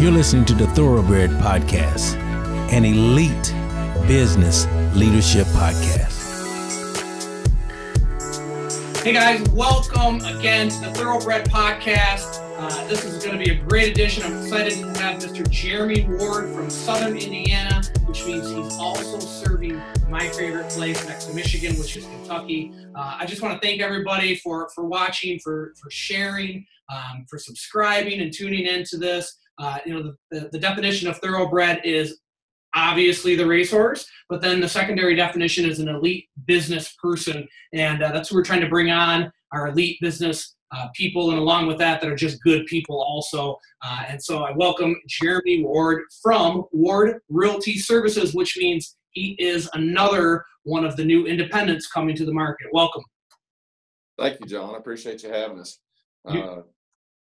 You're listening to the Thoroughbred Podcast, an elite business leadership podcast. Hey guys, welcome again to the Thoroughbred Podcast. Uh, this is going to be a great edition. I'm excited to have Mr. Jeremy Ward from Southern Indiana, which means he's also serving my favorite place next to Michigan, which is Kentucky. Uh, I just want to thank everybody for for watching, for for sharing, um, for subscribing and tuning into this. Uh, you know, the, the, definition of thoroughbred is obviously the racehorse, but then the secondary definition is an elite business person, and uh, that's what we're trying to bring on our elite business uh, people, and along with that, that are just good people also. Uh, and so I welcome Jeremy Ward from Ward Realty Services, which means he is another one of the new independents coming to the market. Welcome. Thank you, John. I appreciate you having us. Uh,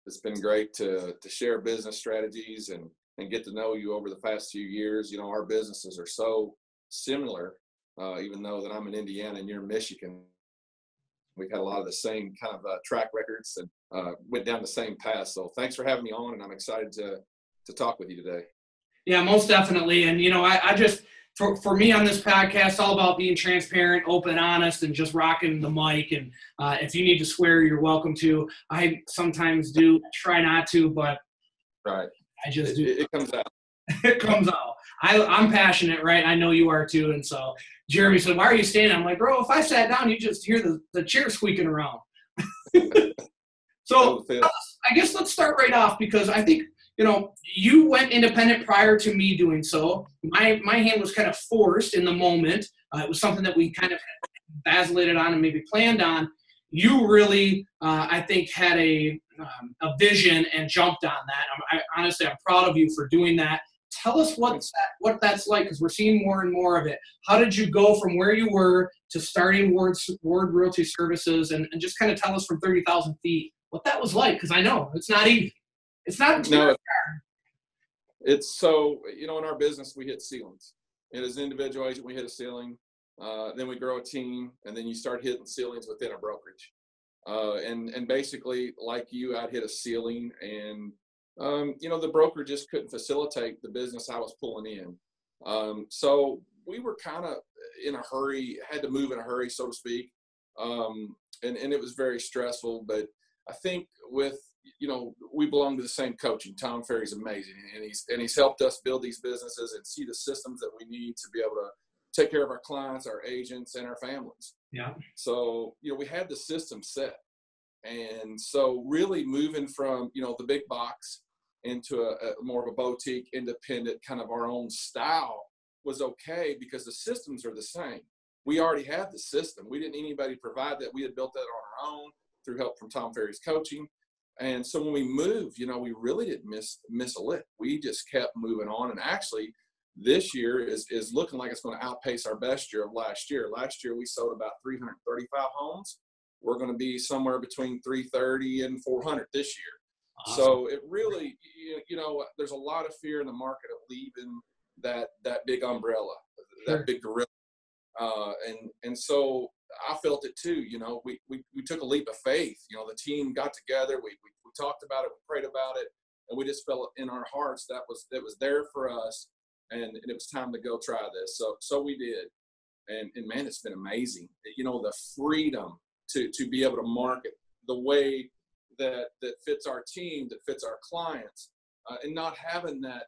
it's been great to to share business strategies and and get to know you over the past few years. You know, our businesses are so similar, uh, even though that I'm in Indiana and you're in Michigan. We've had a lot of the same kind of uh, track records and uh, went down the same path. So thanks for having me on, and I'm excited to to talk with you today. Yeah, most definitely. And you know, I, I just for, for me on this podcast, all about being transparent, open, honest, and just rocking the mic. And uh, if you need to swear, you're welcome to. I sometimes do. Try not to, but right. I just it, do. It, comes out. it comes out. I, I'm passionate, right? I know you are too. And so Jeremy said, "Why are you standing?" I'm like, "Bro, if I sat down, you just hear the the chair squeaking around." so I guess let's start right off because I think you know, you went independent prior to me doing so. My my hand was kind of forced in the moment. Uh, it was something that we kind of vacillated on and maybe planned on. You really, uh, I think, had a um, a vision and jumped on that. I'm, I, honestly, I'm proud of you for doing that. Tell us what's that, what that's like because we're seeing more and more of it. How did you go from where you were to starting Ward Ward Realty Services, and, and just kind of tell us from thirty thousand feet what that was like? Because I know it's not easy. It's not no. It's so you know in our business we hit ceilings. And as an individual agent, we hit a ceiling. Uh, then we grow a team, and then you start hitting ceilings within a brokerage. Uh, and and basically, like you, I'd hit a ceiling, and um, you know the broker just couldn't facilitate the business I was pulling in. Um, so we were kind of in a hurry, had to move in a hurry, so to speak. Um, and and it was very stressful. But I think with you know, we belong to the same coaching. Tom Ferry's amazing, and he's and he's helped us build these businesses and see the systems that we need to be able to take care of our clients, our agents, and our families. Yeah. So you know, we had the system set, and so really moving from you know the big box into a, a more of a boutique, independent kind of our own style was okay because the systems are the same. We already had the system. We didn't need anybody to provide that. We had built that on our own through help from Tom Ferry's coaching and so when we moved, you know, we really didn't miss miss a lick. We just kept moving on. And actually, this year is is looking like it's going to outpace our best year of last year. Last year we sold about 335 homes. We're going to be somewhere between 330 and 400 this year. Awesome. So it really, you know, there's a lot of fear in the market of leaving that that big umbrella, that big gorilla, uh, and and so I felt it too. You know, we, we, we took a leap of faith. You know, the team got together, we, we, we talked about it, we prayed about it, and we just felt in our hearts that was that was there for us, and, and it was time to go try this. So so we did, and and man, it's been amazing. You know, the freedom to to be able to market the way that that fits our team, that fits our clients, uh, and not having that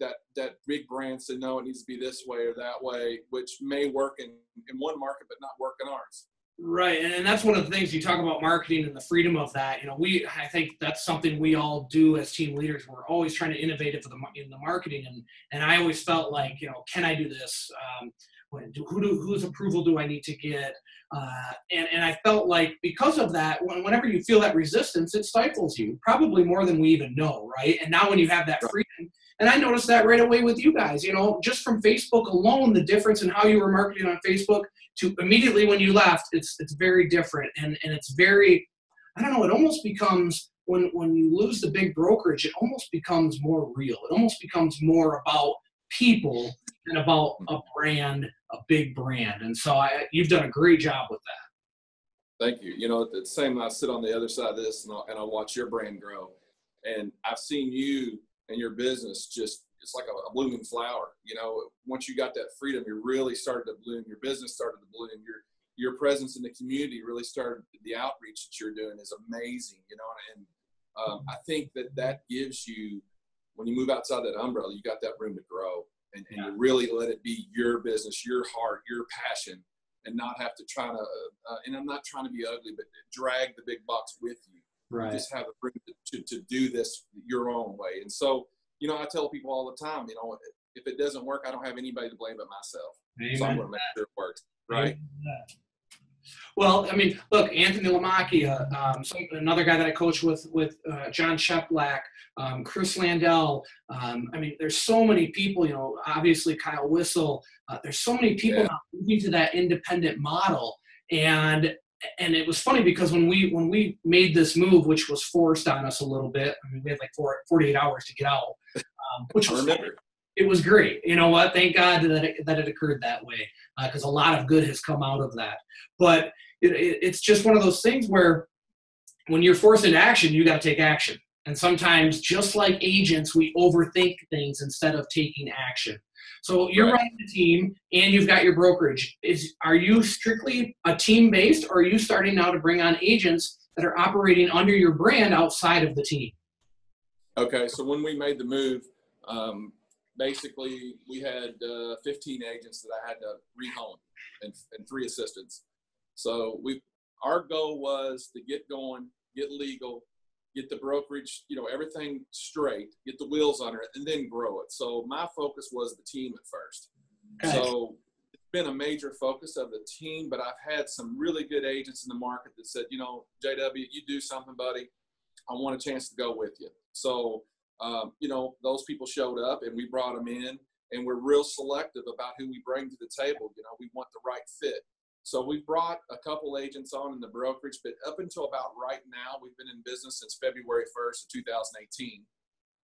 that that big brand said no, it needs to be this way or that way, which may work in in one market but not work in ours. Right, and that's one of the things you talk about marketing and the freedom of that. You know, we I think that's something we all do as team leaders. We're always trying to innovate in the in the marketing, and and I always felt like you know, can I do this? Um, when, who do, whose approval do I need to get? Uh, and and I felt like because of that, whenever you feel that resistance, it stifles you probably more than we even know, right? And now when you have that freedom and I noticed that right away with you guys, you know, just from Facebook alone, the difference in how you were marketing on Facebook to immediately when you left, it's it's very different. And and it's very I don't know, it almost becomes when when you lose the big brokerage, it almost becomes more real. It almost becomes more about people than about a brand, a big brand. And so I, you've done a great job with that. Thank you. You know, the same I sit on the other side of this and I, and I watch your brand grow. And I've seen you and your business just it's like a, a, blooming flower. You know, once you got that freedom, you really started to bloom. Your business started to bloom. Your your presence in the community really started. The outreach that you're doing is amazing. You know, and um, I think that that gives you when you move outside that umbrella, you got that room to grow and, and yeah. you really let it be your business, your heart, your passion, and not have to try to. Uh, and I'm not trying to be ugly, but drag the big box with you. Right. You just have the freedom to, to, to do this your own way. And so you know, I tell people all the time, you know, if it doesn't work, I don't have anybody to blame but myself. Amen. So I'm going to make sure it works. Right. Well, I mean, look, Anthony Lamacchia, um, some, another guy that I coach with, with uh, Jon Cheplak, um, Chris Landell. Um, I mean, there's so many people. You know, obviously Kyle Whissel. Uh, there's so many people yeah. moving to that independent model, and and it was funny because when we when we made this move, which was forced on us a little bit, I mean, we had like four, 48 hours to get out, um, which was it was great. You know what? Thank God that it, that it occurred that way because uh, a lot of good has come out of that. But it, it, it's just one of those things where when you're forced into action, you got to take action. And sometimes, just like agents, we overthink things instead of taking action. So you're right. running the team and you've got your brokerage. Is are you strictly a team based or are you starting now to bring on agents that are operating under your brand outside of the team? Okay, so when we made the move, um, basically we had uh, 15 agents that I had to rehome and, and three assistants. So we our goal was to get going, get legal, get the brokerage, you know, everything straight, get the wheels under it, and then grow it. So my focus was the team at first. Okay. So it's been a major focus of the team, but I've had some really good agents in the market that said, you know, JW, you do something, buddy. I want a chance to go with you. So, um, you know, those people showed up and we brought them in and we're real selective about who we bring to the table. You know, we want the right fit. So we brought a couple agents on in the brokerage, but up until about right now, we've been in business since February 1st of 2018.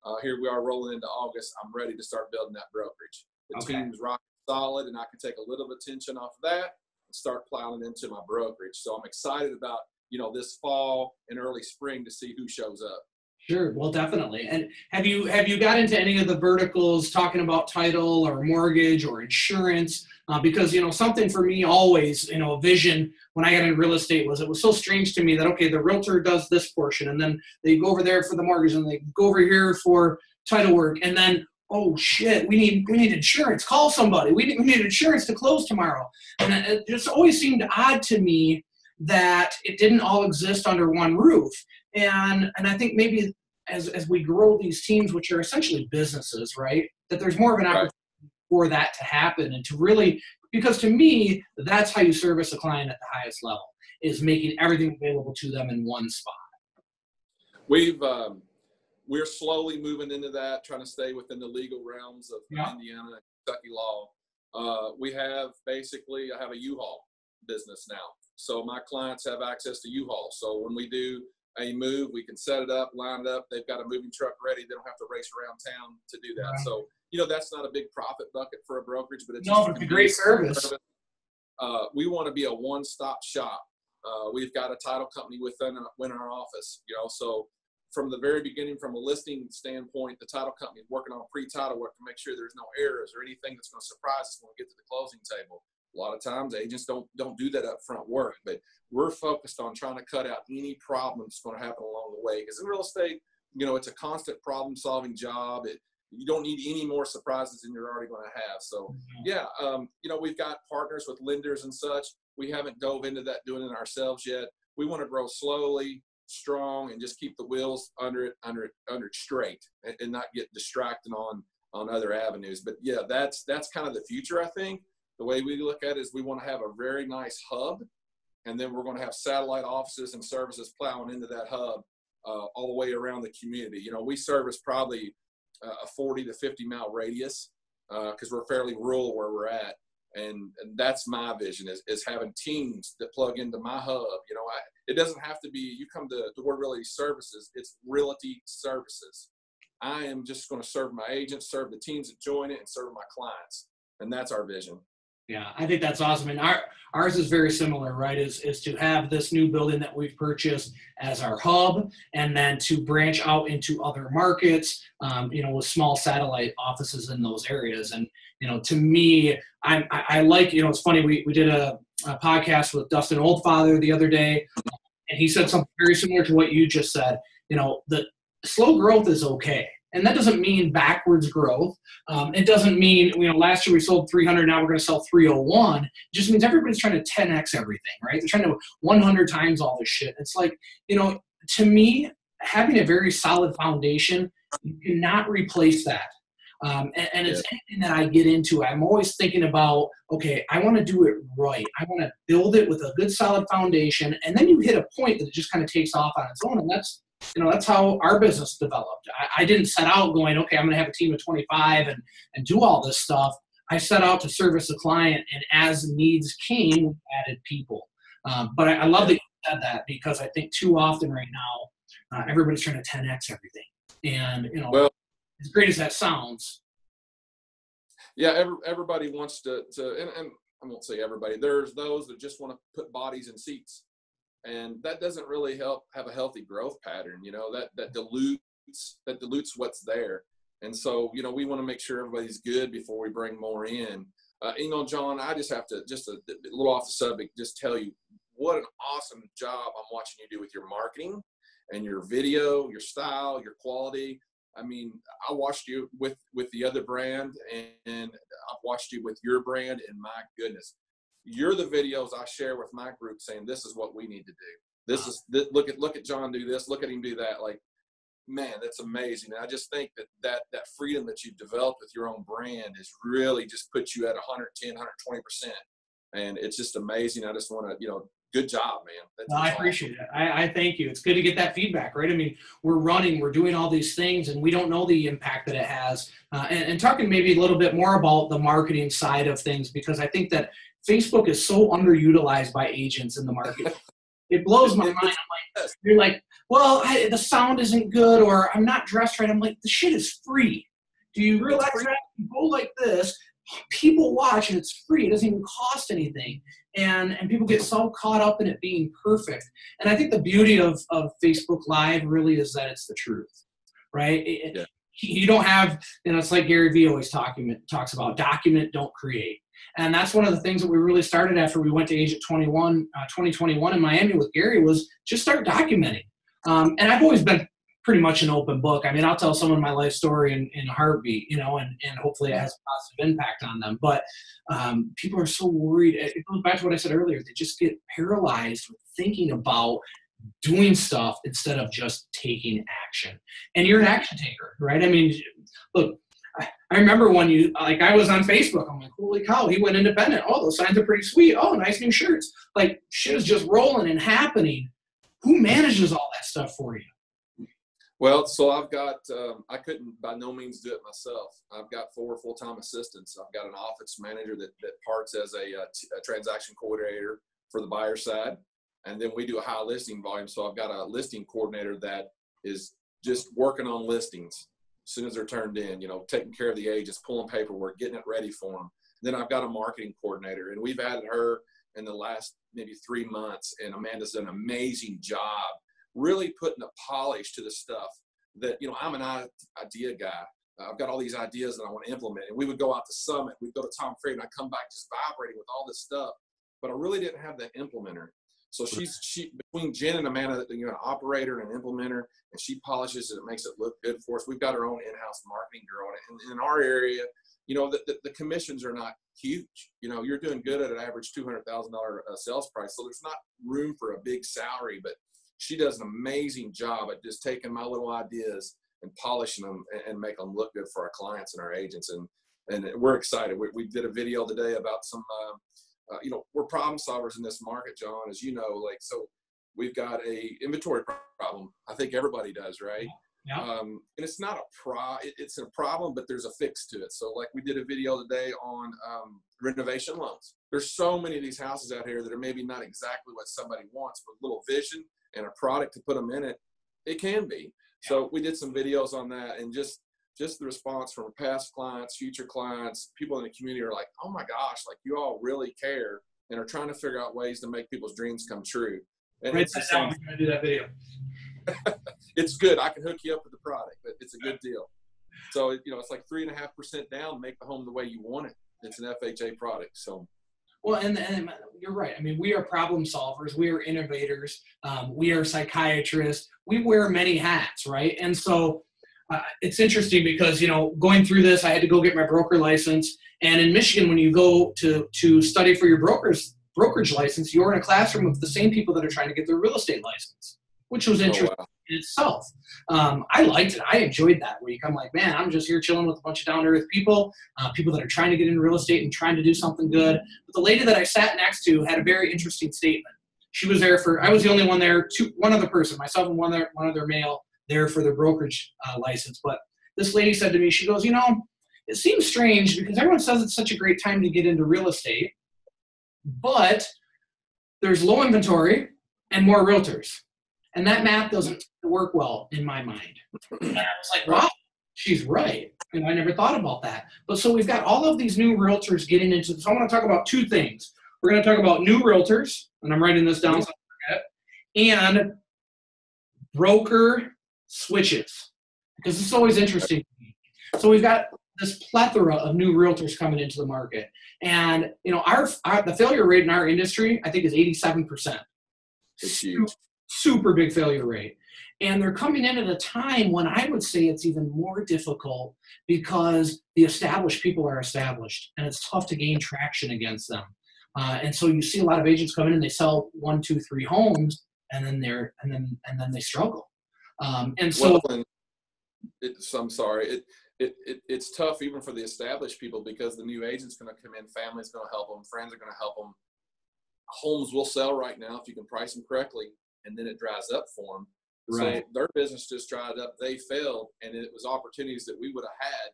Uh, here we are rolling into August. I'm ready to start building that brokerage. The okay. team's rock solid, and I can take a little bit of attention off of that and start plowing into my brokerage. So I'm excited about you know this fall and early spring to see who shows up. Sure. Well, definitely. And have you have you got into any of the verticals talking about title or mortgage or insurance? Uh, because you know something for me always you know a vision when I got into real estate was it was so strange to me that okay the realtor does this portion and then they go over there for the mortgage and they go over here for title work and then oh shit we need we need insurance. Call somebody. We need, we need insurance to close tomorrow. And it just always seemed odd to me that it didn't all exist under one roof. And and I think maybe as as we grow these teams, which are essentially businesses, right, that there's more of an opportunity. For that to happen and to really because to me that's how you service a client at the highest level is making everything available to them in one spot. We've um, we're slowly moving into that, trying to stay within the legal realms of yeah. Indiana and Kentucky law. Uh, we have basically I have a U-Haul business now, so my clients have access to U-Haul. So when we do a move. We can set it up, line it up. They've got a moving truck ready. They don't have to race around town to do that. Right. So, you know, that's not a big profit bucket for a brokerage, but it's no, it's a great service. service. Uh, we want to be a one-stop shop. Uh, we've got a title company within our, within our office, you know, so from the very beginning, from a listing standpoint, the title company is working on pre-title work to make sure there's no errors or anything that's going to surprise us when we get to the closing table a lot of times agents don't don't do that upfront work but we're focused on trying to cut out any problem that's going to happen along the way because in real estate you know it's a constant problem solving job it, you don't need any more surprises than you're already going to have. So mm-hmm. yeah um, you know we've got partners with lenders and such. We haven't dove into that doing it ourselves yet. We want to grow slowly strong and just keep the wheels under it under it under it straight and, and not get distracted on on other avenues. But yeah that's that's kind of the future i think. The way we look at it is we want to have a very nice hub, and then we're going to have satellite offices and services plowing into that hub uh, all the way around the community. You know, we service probably a 40 to 50 mile radius because uh, we're fairly rural where we're at. And, and that's my vision is, is having teams that plug into my hub. You know, I, it doesn't have to be, you come to the Ward Realty Services, it's Realty Services. I am just going to serve my agents, serve the teams that join it, and serve my clients. And that's our vision. Yeah, I think that's awesome. And our ours is very similar, right? Is is to have this new building that we've purchased as our hub, and then to branch out into other markets, um, you know, with small satellite offices in those areas. And you know, to me, I, I, like, you know, it's funny. We we did a, a podcast with Dustin Oldfather the other day, and he said something very similar to what you just said. You know, the slow growth is okay and that doesn't mean backwards growth. Um, it doesn't mean, you know, last year we sold 300, now we're going to sell 301. It just means everybody's trying to 10x everything, right? They're trying to 100 times all this shit. It's like, you know, to me, having a very solid foundation, you cannot replace that. Um, and, and, it's yeah. anything that I get into. I'm always thinking about, okay, I want to do it right. I want to build it with a good, solid foundation, and then you hit a point that it just kind of takes off on its own, and that's you know that's how our business developed. I, I, didn't set out going okay i'm going to have a team of 25 and, and do all this stuff. I set out to service the client and as needs came added people. Um, but I, I, love that you said that because i think too often right now uh, everybody's trying to 10x everything. And you know well, as great as that sounds yeah every, everybody wants to, to and, and i won't say everybody. There's those that just want to put bodies in seats and that doesn't really help have a healthy growth pattern you know that that dilutes that dilutes what's there. And so you know we want to make sure everybody's good before we bring more in. Uh, you know john i just have to just a, a little off the subject just tell you what an awesome job i'm watching you do with your marketing and your video your style your quality. I mean, I watched you with with the other brand, and, and, I've watched you with your brand, and my goodness, you're the videos I share with my group saying this is what we need to do. This is this, look at look at John do this, look at him do that. Like, man, that's amazing. And I just think that that that freedom that you've developed with your own brand is really just puts you at 110, 120 percent, and it's just amazing. I just want to you know good job, man. That's, I appreciate it. I, I, thank you. It's good to get that feedback, right? I mean, we're running, we're doing all these things, and we don't know the impact that it has. Uh, and, and, talking maybe a little bit more about the marketing side of things, because I think that Facebook is so underutilized by agents in the market. It blows my mind. I'm like, you're like, well, I, the sound isn't good, or I'm not dressed right. I'm like, the shit is free. Do you realize that? You go like this, people watch, and it's free. It doesn't even cost anything. And and people get so caught up in it being perfect. And I think the beauty of of Facebook Live really is that it's the truth, right? It, yeah. You don't have, you know, it's like Gary Vee always talking talks about document, don't create and that's one of the things that we really started after we went to Agent 21, uh, 2021 in Miami with Gary was just start documenting. Um, and I've always been pretty much an open book. I mean, I'll tell someone my life story in, in a heartbeat, you know, and, and hopefully it has a positive impact on them. But um, people are so worried. It goes back to what I said earlier. They just get paralyzed with thinking about doing stuff instead of just taking action. And you're an action taker, right? I mean, look, I remember when you like I was on Facebook. I'm like, holy cow, he went independent. Oh, those signs are pretty sweet. Oh, nice new shirts. Like shit is just rolling and happening. Who manages all that stuff for you? Well, so I've got um, I couldn't by no means do it myself. I've got four full time assistants. I've got an office manager that that parts as a, a, a transaction coordinator for the buyer side, and then we do a high listing volume. So I've got a listing coordinator that is just working on listings as soon as they're turned in, you know, taking care of the agents, pulling paperwork, getting it ready for them. Then I've got a marketing coordinator, and we've added her in the last maybe three months, and Amanda's done an amazing job really putting a polish to the stuff that, you know, I'm an idea guy. I've got all these ideas that I want to implement. And we would go out to Summit, we'd go to Tom Ferry, and I'd come back just vibrating with all this stuff. But I really didn't have that implementer. So she's she between Jen and Amanda, you know, an operator and an implementer, and she polishes it. Makes it look good for us. We've got our own in-house marketing girl, and in our area, you know, the, the, the, commissions are not huge. You know, you're doing good at an average two hundred thousand dollar uh, sales price, so there's not room for a big salary. But she does an amazing job at just taking my little ideas and polishing them and, and make them look good for our clients and our agents. And and we're excited. We, we did a video today about some. Uh, uh, you know, we're problem solvers in this market, John, as you know. Like, so we've got a inventory problem. I think everybody does, right? Yeah. Um, and it's not a pro, it, it's a problem, but there's a fix to it. So, like we did a video today on um, renovation loans. There's so many of these houses out here that are maybe not exactly what somebody wants, but a little vision and a product to put them in it, it can be. Yeah. So we did some videos on that, and just just the response from past clients, future clients, people in the community are like, oh my gosh, like you all really care and are trying to figure out ways to make people's dreams come true. And Write it's, that down. We're gonna do that video. it's good. I can hook you up with the product, but it's a good deal. So you know, it's like three and a half percent down make the home the way you want it. It's an FHA product. So Well, and, and you're right. I mean, we are problem solvers. We are innovators. Um, we are psychiatrists. We wear many hats, right? And so uh, it's interesting because you know, going through this, I had to go get my broker license. And in Michigan, when you go to to study for your broker's brokerage license, you're in a classroom with the same people that are trying to get their real estate license, which was oh, interesting wow. in itself. Um, I liked it. I enjoyed that week. I'm like, man, I'm just here chilling with a bunch of down to earth people, uh, people that are trying to get into real estate and trying to do something good. But the lady that I sat next to had a very interesting statement. She was there for. I was the only one there. Two, one other person, myself and one other one other male there for their brokerage uh, license. But this lady said to me, she goes, you know, it seems strange because everyone says it's such a great time to get into real estate, but there's low inventory and more realtors. And that math doesn't work well in my mind. And I was like, wow, she's right. You know, I never thought about that. But so we've got all of these new realtors getting into this. I want to talk about two things. We're going to talk about new realtors, and I'm writing this down so I forget, and broker switches. Because it's always interesting. So we've got this plethora of new realtors coming into the market. And you know, our, our the failure rate in our industry, I think, is 87% It's huge. super big failure rate. And they're coming in at a time when I would say it's even more difficult because the established people are established and it's tough to gain traction against them. Uh, and so you see a lot of agents come in and they sell one, two, three homes and then they're and then and then they struggle. Um, and so well, and it's, I'm sorry. It, it, it, it's tough even for the established people because the new agent's going to come in, family's going to help them, friends are going to help them. Homes will sell right now if you can price them correctly, and then it dries up for them. Right. So their business just dried up. They failed, and it was opportunities that we would have had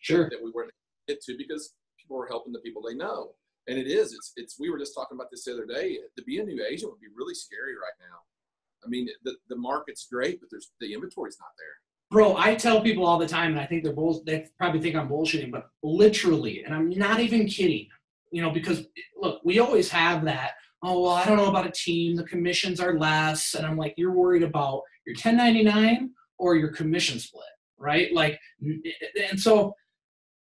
sure. that we weren't able to get to because people were helping the people they know. And it is. It's. It's. We were just talking about this the other day. To be a new agent would be really scary right now. I mean, the the market's great, but there's the inventory's not there. Bro, I tell people all the time, and I think they're bull. They probably think I'm bullshitting, but literally, and I'm not even kidding. You know, because look, we always have that. Oh well, I don't know about a team. The commissions are less, and I'm like, you're worried about your 1099 or your commission split, right? Like, and so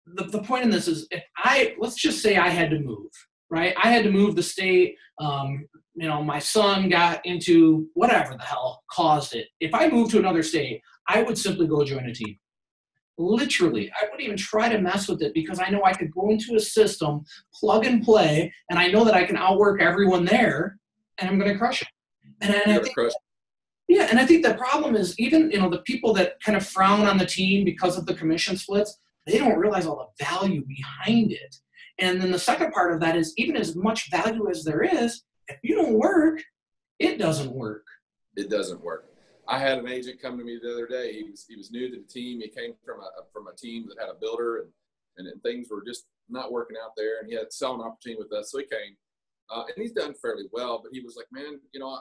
the the point in this is, if I let's just say I had to move, right? I had to move the state. Um, you know, my son got into whatever the hell caused it. If I moved to another state, I would simply go join a team. Literally, I wouldn't even try to mess with it because I know I could go into a system, plug and play, and I know that I can outwork everyone there, and I'm going to crush it. And, and I think, yeah, and I think the problem is even you know the people that kind of frown on the team because of the commission splits, they don't realize all the value behind it. And then the second part of that is even as much value as there is, if you don't work, it doesn't work. it doesn't work. I had an agent come to me the other day. He was he was new to the team. He came from a from a team that had a builder, and and, things were just not working out there. And he had selling opportunity with us, so he came, uh, and he's done fairly well. But he was like, man, you know, I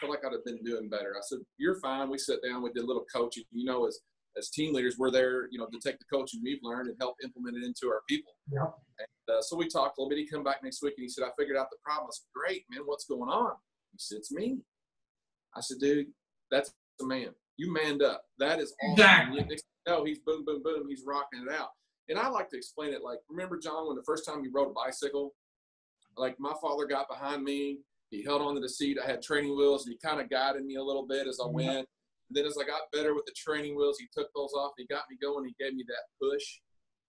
feel like I'd have been doing better. I said, you're fine. We sat down, we did a little coaching. You know, as as team leaders, we're there, you know, to take the coaching we've learned and help implement it into our people. Yeah. And uh, so we talked a little bit. He come back next week and he said, I figured out the problem. I said, great, man. What's going on? He said, it's me. I said, dude, that's the man. You manned up. That is awesome. Exactly. And next thing you know, he's boom, boom, boom. He's rocking it out. And I like to explain it like, remember, John, when the first time you rode a bicycle? Like my father got behind me. He held onto the seat. I had training wheels, and he kind of guided me a little bit as I went. And then as I got better with the training wheels, he took those off. He got me going. He gave me that push,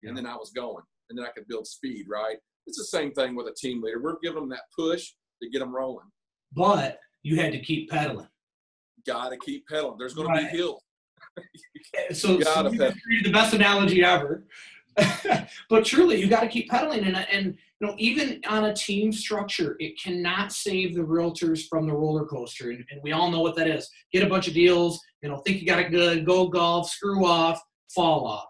and then I was going. And then I could build speed. Right? It's the same thing with a team leader. We're giving them that push to get them rolling. But you had to keep pedaling. Got to keep pedaling. There's going Right. to be hills. So, so you the best analogy ever. but truly, you got to keep pedaling, and and you know even on a team structure, it cannot save the realtors from the roller coaster, and, and we all know what that is. Get a bunch of deals, you know, think you got it good, go golf, screw off, fall off,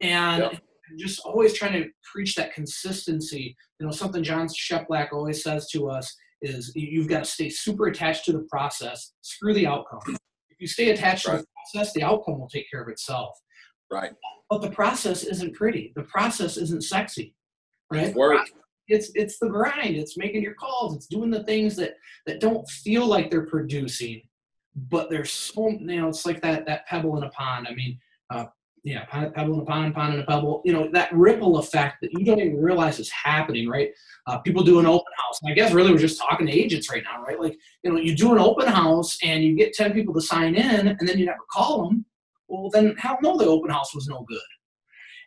and Yep. just always trying to preach that consistency. You know, something Jon Cheplak always says to us is you- you've got to stay super attached to the process. Screw the outcome. If you stay attached to the process, the outcome will take care of itself. Right. But the process isn't pretty. The process isn't sexy. Right. It's work. It's it's the grind. It's making your calls. It's doing the things that that don't feel like they're producing, but they're so you know it's like that that pebble in a pond. I mean, uh, yeah, pebble in a pond, pond in a pebble. You know that ripple effect that you don't even realize is happening. Right. Uh, people do an open house. I guess really we're just talking to agents right now, right? Like you know you do an open house and you get ten people to sign in, and then you never call them. Well, then hell no, the open house was no good.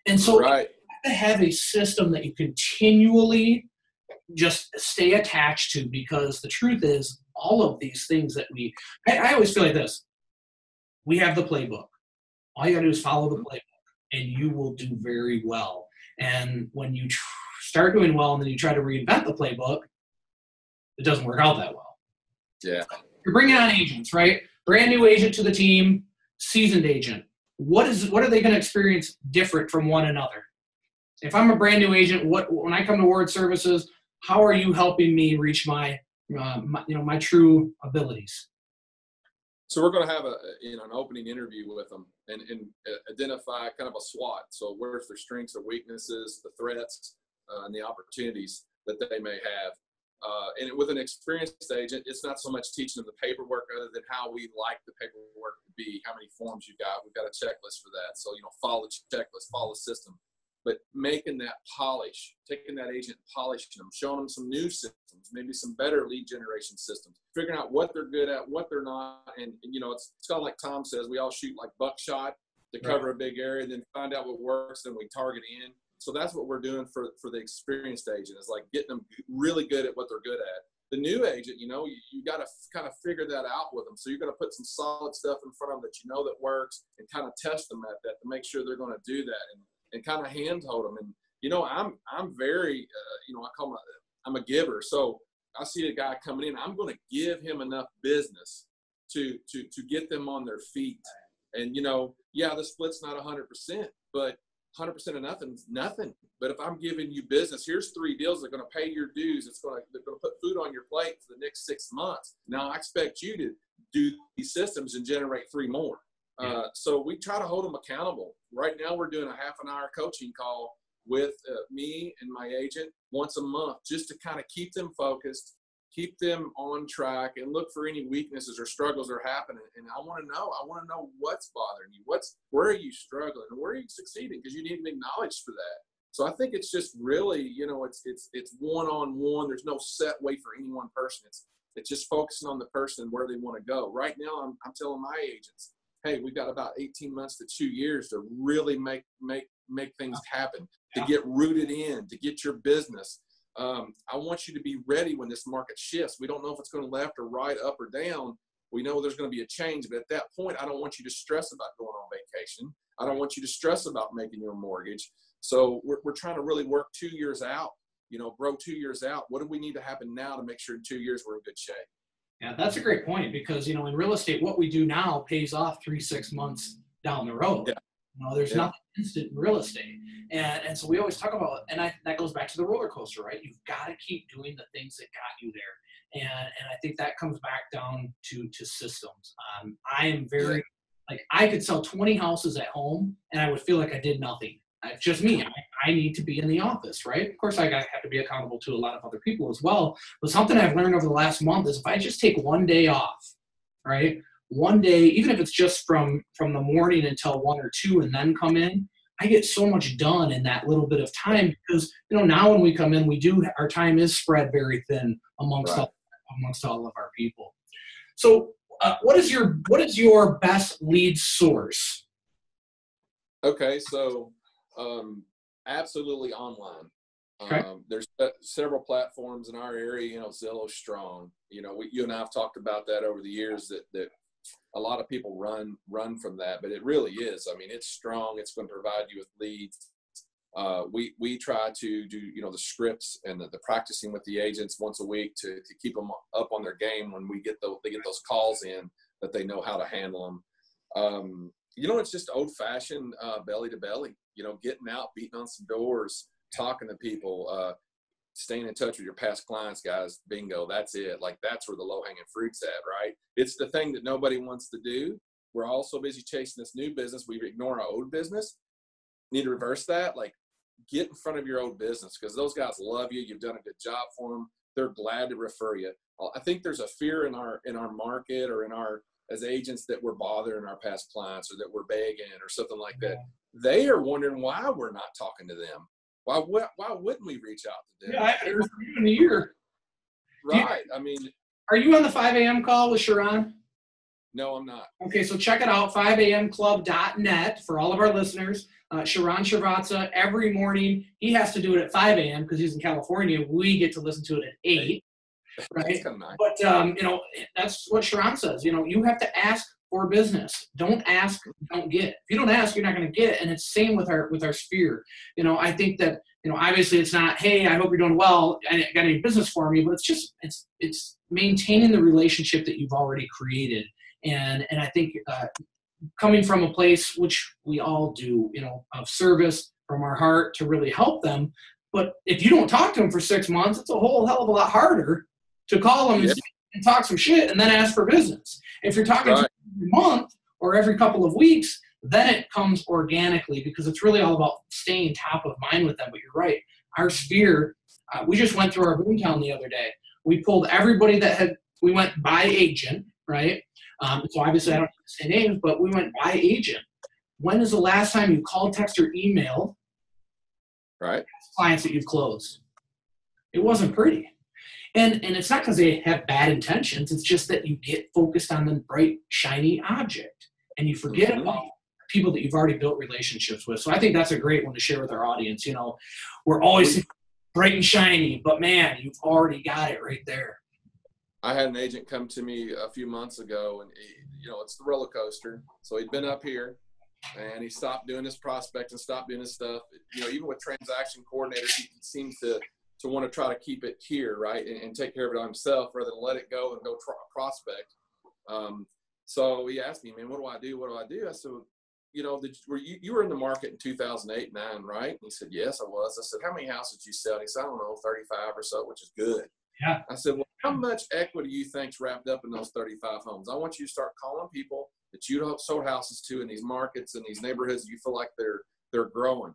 And so right. to have a system that you continually just stay attached to because the truth is all of these things that we I, I, always feel like this. We have the playbook. All you got to do is follow the playbook and you will do very well. And when you tr- start doing well and then you try to reinvent the playbook it doesn't work out that well. Yeah. You're bringing on agents right? Brand new agent to the team seasoned agent what is what are they going to experience different from one another if I'm a brand new agent, what when I come to Ward Services, how are you helping me reach my, uh, my you know my true abilities? So we're going to have a you know an opening interview with them and, and identify kind of a SWOT. So where's their strengths or weaknesses, the threats, uh, and the opportunities that they may have. Uh, and with an experienced agent, it's not so much teaching them the paperwork, other than how we like the paperwork to be, how many forms you got. We've got a checklist for that. So you know, follow the checklist, follow the system but making that polish, taking that agent, polishing them, showing them some new systems, maybe some better lead generation systems, figuring out what they're good at, what they're not, and, and you know, it's, it's kind of like Tom says, we all shoot like buckshot to cover right. a big area, and then find out what works, then we target in. So that's what we're doing for for the experienced agent is like getting them really good at what they're good at. The new agent, you know, you, you got to kind of figure that out with them. So you're going to put some solid stuff in front of them that you know that works, and kind of test them at that to make sure they're going to do that. And and kind of handhold them. And you know, I'm I'm very uh, you know I call my I'm a giver, so I see a guy coming in, I'm going to give him enough business to to to get them on their feet. And you know, yeah, the split's not 100%, but 100% of nothing's nothing. But if I'm giving you business, here's three deals that are going to pay your dues. It's going to they're going to put food on your plate for the next six months. Now I expect you to do these systems and generate three more. Uh, so we try to hold them accountable. Right now, we're doing a half an hour coaching call with uh, me and my agent once a month just to kind of keep them focused, keep them on track, and look for any weaknesses or struggles that are happening. And I want to know, I want to know what's bothering you, what's where are you struggling, where are you succeeding because you need to be acknowledged for that. So I think it's just really, you know, it's it's it's one on one. There's no set way for any one person. It's it's just focusing on the person and where they want to go. Right now, I'm I'm telling my agents hey, we've got about 18 months to two years to really make make make things oh, happen, to get rooted in, to get your business. Um, I want you to be ready when this market shifts. We don't know if it's going to left or right, up or down. We know there's going to be a change, but at that point, I don't want you to stress about going on vacation. I don't want you to stress about making your mortgage. So we're, we're trying to really work two years out, you know, grow two years out. What do we need to happen now to make sure in two years we're in good shape? Yeah, that's a great point because you know in real estate, what we do now pays off three six months down the road. Yeah. You know, there's yeah. nothing instant in real estate, and and so we always talk about, and I, that goes back to the roller coaster, right? You've got to keep doing the things that got you there, and and I think that comes back down to to systems. Um, I am very like I could sell 20 houses at home, and I would feel like I did nothing. It's just me. I, I, need to be in the office, right? Of course, I have to be accountable to a lot of other people as well. But something I've learned over the last month is if I just take one day off, right? One day, even if it's just from from the morning until one or two, and then come in, I get so much done in that little bit of time because you know now when we come in, we do our time is spread very thin amongst right. all, amongst all of our people. So, uh, what is your what is your best lead source? Okay, so um, absolutely online. Okay. Um, there's uh, several platforms in our area. You know, Zillow strong. You know, we, you and I have talked about that over the years. That that a lot of people run run from that, but it really is. I mean, it's strong. It's going to provide you with leads. Uh, we we try to do you know the scripts and the, the, practicing with the agents once a week to, to keep them up on their game when we get the, they get those calls in that they know how to handle them. Um, you know, it's just old fashioned uh, belly to belly you know, getting out, beating on some doors, talking to people, uh, staying in touch with your past clients, guys. Bingo, that's it. Like that's where the low hanging fruit's at, right? It's the thing that nobody wants to do, we're all so busy chasing this new business, we ignore our old business. Need to reverse that. Like, get in front of your old business because those guys love you. You've done a good job for them. They're glad to refer you. Uh, I think there's a fear in our in our market or in our as agents that we're bothering our past clients or that we're begging or something like that. They are wondering why we're not talking to them. Why why wouldn't we reach out to them? Yeah, I heard from you in a year. Right. I mean, Are you on the 5 a.m. call with Sharran? no, I'm not. Okay, so check it out, 5amclub.net for all of our listeners. Uh, Sharran Srivatsaa, every morning, he has to do it at 5 a.m. because he's in California. We get to listen to it at 8, That's right? kind of nice. But, um, you know, that's what Sharran says. You know, you have to ask for business. Don't ask, don't get. If you don't ask, you're not going to get it. And it's same with our with our sphere. You know, I think that, you know, obviously it's not, hey, I hope you're doing well. I got any business for me, but it's just, it's, it's maintaining the relationship that you've already created. And, and I think, uh, coming from a place which we all do, you know, of service from our heart to really help them. But if you don't talk to them for six months, it's a whole hell of a lot harder to call them Yeah. and, talk some shit and then ask for business. If you're talking to Right. every month or every couple of weeks, then it comes organically because it's really all about staying top of mind with them. But you're right, our sphere. Uh, we just went through our boomtown the other day. We pulled everybody that had. We went by agent, right? Um, so obviously I don't say names, but we went by agent. When is the last time you called, text, or emailed Right. clients that you've closed? It wasn't pretty. And and it's not because they have bad intentions. It's just that you get focused on the bright, shiny object, and you forget about people that you've already built relationships with. So I think that's a great one to share with our audience. You know, we're always bright and shiny, but man, you've already got it right there. I had an agent come to me a few months ago, and he, you know it's the roller coaster. So he'd been up here, and he stopped doing his prospect and stopped doing his stuff. You know, even with transaction coordinators, he seems to to want to try to keep it here, right, and, and take care of it himself rather than let it go and go try, prospect. Um, so he asked me, man, what do I do? What do I do? I said, you know, did, were you, you were in the market in 2008, nine, right? And he said, yes, I was. I said, how many houses did you sell? And he said, I don't know, 35 or so, which is good. Yeah. I said, well, how much equity do you think's wrapped up in those 35 homes? I want you to start calling people that you don't sold houses to in these markets and these neighborhoods you feel like they're they're growing,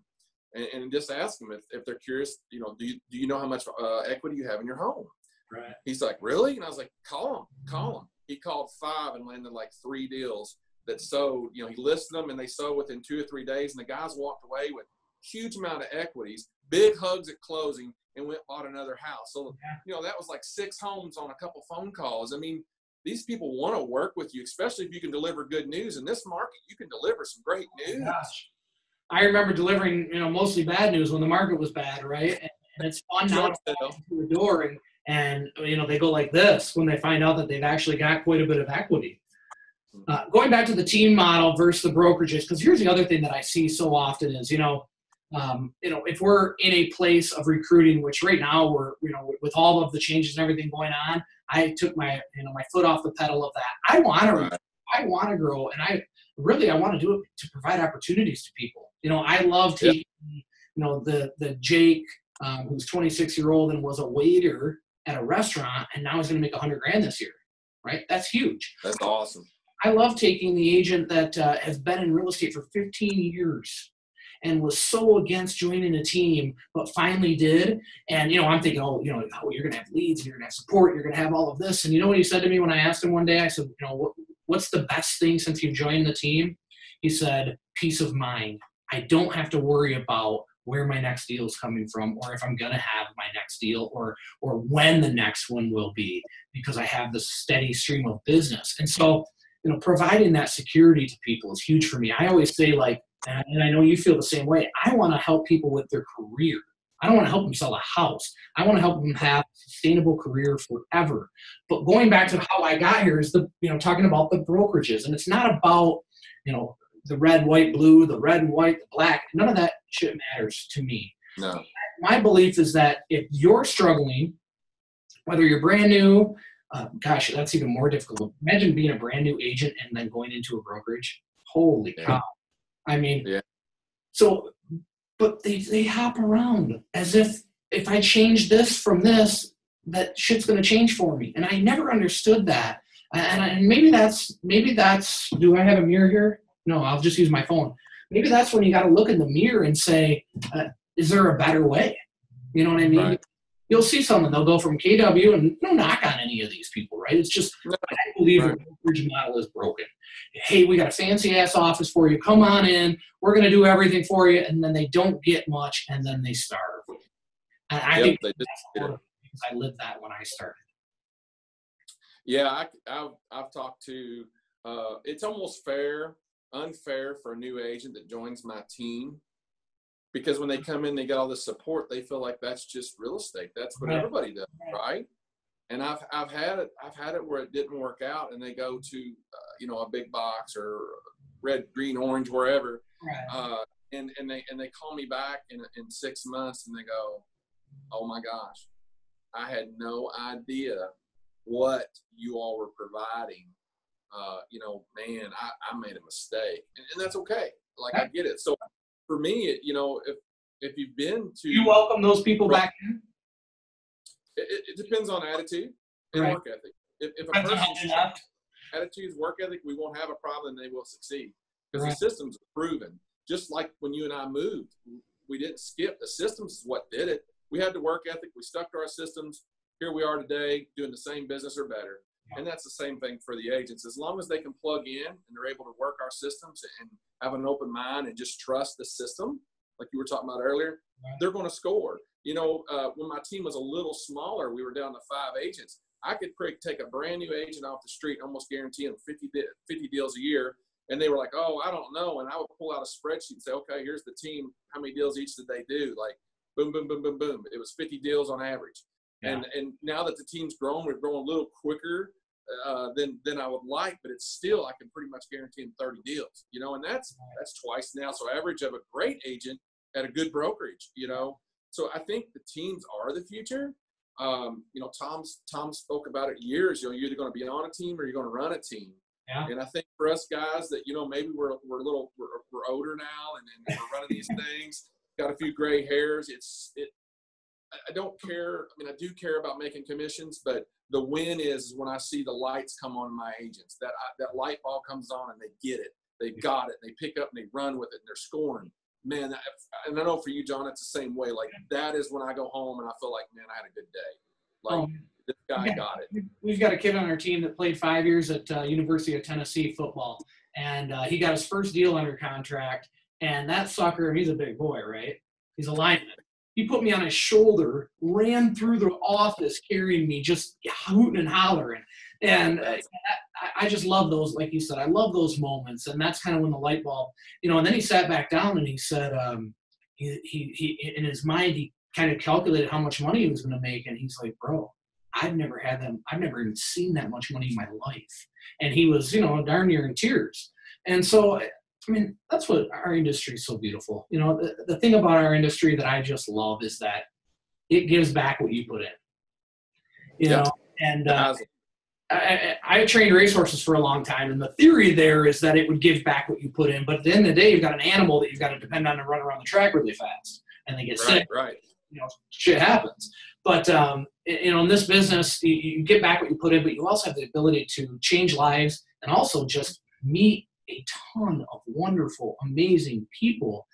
and, and just ask them if, if they're curious. You know, do you do you know how much uh, equity you have in your home? Right. He's like, really? And I was like, call him, call him. He called five and landed like three deals that sold. You know, he listed them and they sold within two or three days. And the guys walked away with huge amount of equities, big hugs at closing, and went bought another house. So Yeah. you know that was like six homes on a couple phone calls. I mean, these people want to work with you, especially if you can deliver good news. In this market, you can deliver some great news. Gosh. I remember delivering, you know, mostly bad news when the market was bad, right? And, and it's fun now to Short walk through the door and, and you know they go like this when they find out that they've actually got quite a bit of equity. Uh, going back to the team model versus the brokerages, because here's the other thing that I see so often is, you know, um, you know, if we're in a place of recruiting, which right now we're, you know, with all of the changes and everything going on, I took my, you know, my foot off the pedal of that. I want to, I want to grow, and I really I want to do it to provide opportunities to people. You know, I love Yeah. taking, you know, the the Jake, um, who's 26 year old and was a waiter at a restaurant, and now he's going to make 100 grand this year, right? That's huge. That's awesome. I love taking the agent that uh, has been in real estate for 15 years and was so against joining a team, but finally did. And you know, I'm thinking, oh, you know, oh, you're gonna have leads, you're gonna have support, you're gonna have all of this. And you know what he said to me when I asked him one day? I said, you know, what, what's the best thing since you joined the team? He said, peace of mind. I don't have to worry about where my next deal is coming from, or if I'm gonna have my next deal, or or when the next one will be, because I have this steady stream of business. And so you know, providing that security to people is huge for me. I always say, like, and I know you feel the same way. I want to help people with their career. I don't want to help them sell a house. I want to help them have a sustainable career forever. But going back to how I got here is the, you know, talking about the brokerages, and it's not about, you know, the red, white, blue, the red and white, the black. None of that shit matters to me No. my belief is that if you're struggling, whether you're brand new, uh, gosh, that's even more difficult. Imagine being a brand new agent and then going into a brokerage. Holy Yeah. cow! I mean, Yeah. so, but they they hop around as if if I change this from this, that shit's going to change for me. And I never understood that And, and maybe that's maybe that's. Do I have a mirror here? No, I'll just use my phone. Maybe that's when you got to look in the mirror and say, uh, "Is there a better way?" You know what I mean? Right. You'll see someone they'll go from KW and no knock on any of these people, right? It's just I believe right. the brokerage model is broken. Hey, we got a fancy ass office for you. Come on in. We're going to do everything for you, and then they don't get much, and then they starve. And I yep, think that's because I lived that when I started. Yeah, I, have I've talked to. Uh, it's almost fair, unfair for a new agent that joins my team because when they come in, they get all this support. They feel like that's just real estate. That's what everybody does, right? And I've I've had it I've had it where it didn't work out, and they go to uh, you know a big box or red, green, orange, wherever, right. uh, and and they and they call me back in in six months, and they go, oh my gosh, I had no idea what you all were providing. Uh, you know, man, I, I made a mistake, and, and that's okay. Like I get it. So for me, you know, if if you've been to, you welcome those people back in. It, it, depends on attitude and right. work ethic. If, if a person's attitude, work ethic, we won't have a problem. They will succeed because right. the system's are proven. Just like when you and I moved, we didn't skip. The systems is what did it. We had the work ethic. We stuck to our systems. Here we are today, doing the same business or better. And that's the same thing for the agents. As long as they can plug in and they're able to work our systems and have an open mind and just trust the system, like you were talking about earlier, they're going to score. You know, uh, when my team was a little smaller, we were down to five agents. I could take a brand new agent off the street, almost guarantee them 50, 50 deals a year. And they were like, oh, I don't know. And I would pull out a spreadsheet and say, okay, here's the team. How many deals each did they do? Like, boom, boom, boom, boom, boom. It was 50 deals on average. Yeah. And and now that the team's grown, we're growing a little quicker uh, than than I would like, but it's still I can pretty much guarantee him 30 deals, you know, and that's that's twice now. So average of a great agent at a good brokerage, you know. So I think the teams are the future. Um, you know, Tom's Tom spoke about it years. You know, you're either going to be on a team or you're going to run a team. Yeah. And I think for us guys that you know maybe we're we're a little we're, we're older now and, and we're running these things, got a few gray hairs. It's it. I don't care. I mean, I do care about making commissions, but the win is when I see the lights come on my agents. That I, that light bulb comes on and they get it. They got it. They pick up and they run with it and they're scoring. Man, and I know for you, John, it's the same way. Like that is when I go home and I feel like, man, I had a good day. Like um, this guy got, got it. We've got a kid on our team that played five years at uh, University of Tennessee football, and uh, he got his first deal under contract. And that sucker, he's a big boy, right? He's a lineman. He put me on his shoulder, ran through the office carrying me, just hooting and hollering. And uh, I, just love those, like you said, I love those moments. And that's kind of when the light bulb, you know, and then he sat back down and he said, um, he, he, he, in his mind, he kind of calculated how much money he was going to make. And he's like, bro, I've never had them. I've never even seen that much money in my life. And he was, you know, darn near in tears. And so I mean, that's what our industry is so beautiful. You know, the, the thing about our industry that I just love is that it gives back what you put in. You know, and uh, I, I, trained racehorses for a long time, and the theory there is that it would give back what you put in. But at the end of the day, you've got an animal that you've got to depend on to run around the track really fast, and they get right, sick. Right. You know, shit happens. But um, you know, in this business, you, you get back what you put in, but you also have the ability to change lives and also just meet a ton of wonderful, amazing people.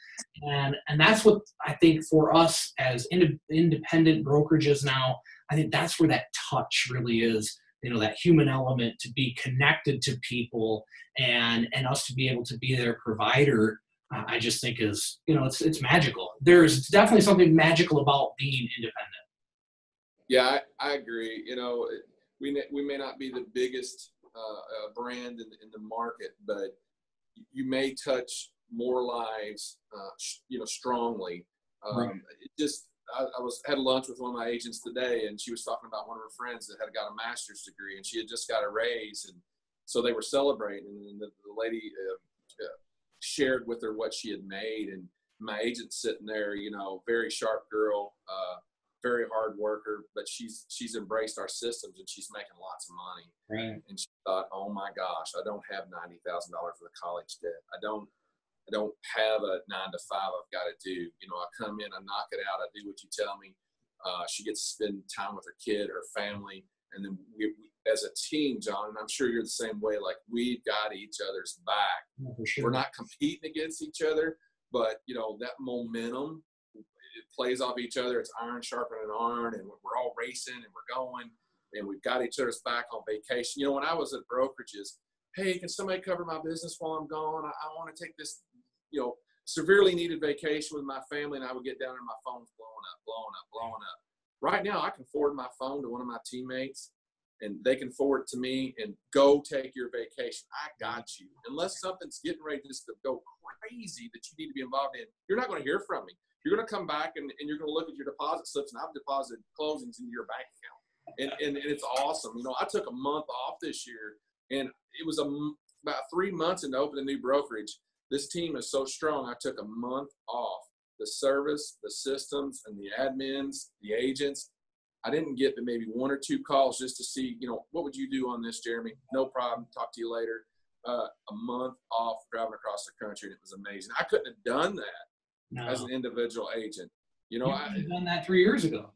And, and that's what I think for us as ind- independent brokerages now, I think that's where that touch really is you know that human element to be connected to people and and us to be able to be their provider uh, i just think is you know it's it's magical. There's definitely something magical about being independent. Yeah i, I agree. You know we, we may not be the biggest uh, uh, brand in, in the market but you may touch more lives, uh, you know, strongly. Um, right. It just, I, I, was had lunch with one of my agents today, and she was talking about one of her friends that had got a master's degree, and she had just got a raise, and so they were celebrating, and the, the lady uh, uh, shared with her what she had made, and my agent sitting there, you know, very sharp girl, uh, very hard worker, but she's she's embraced our systems and she's making lots of money. Right. And she thought, oh my gosh, I don't have ninety thousand dollars for the college debt. I don't I don't have a nine to five I've got to do. You know, I come in, I knock it out, I do what you tell me. Uh, she gets to spend time with her kid, her family, and then we, we, as a team, John, and I'm sure you're the same way. Like we've got each other's back. Yeah, sure. We're not competing against each other, but you know that momentum it plays off each other. It's iron sharpening iron, and we're all racing and we're going, and we've got each other's back on vacation. You know, when I was at brokerages, hey, can somebody cover my business while I'm gone? I, I want to take this, you know, severely needed vacation with my family, and I would get down and my phone's blowing up, blowing up, blowing up. Right now, I can forward my phone to one of my teammates, and they can forward it to me and go take your vacation. I got you. Unless something's getting ready just to go crazy that you need to be involved in, you're not going to hear from me. You're going to come back and, and you're going to look at your deposit slips, and I've deposited closings into your bank account. And, and, and it's awesome. You know, I took a month off this year, and it was a, about three months into opening a new brokerage. This team is so strong. I took a month off the service, the systems, and the admins, the agents. I didn't get but maybe one or two calls just to see, you know, what would you do on this, Jeremy? No problem. Talk to you later. Uh, a month off driving across the country, and it was amazing. I couldn't have done that no. as an individual agent. You know, you I done that three years ago.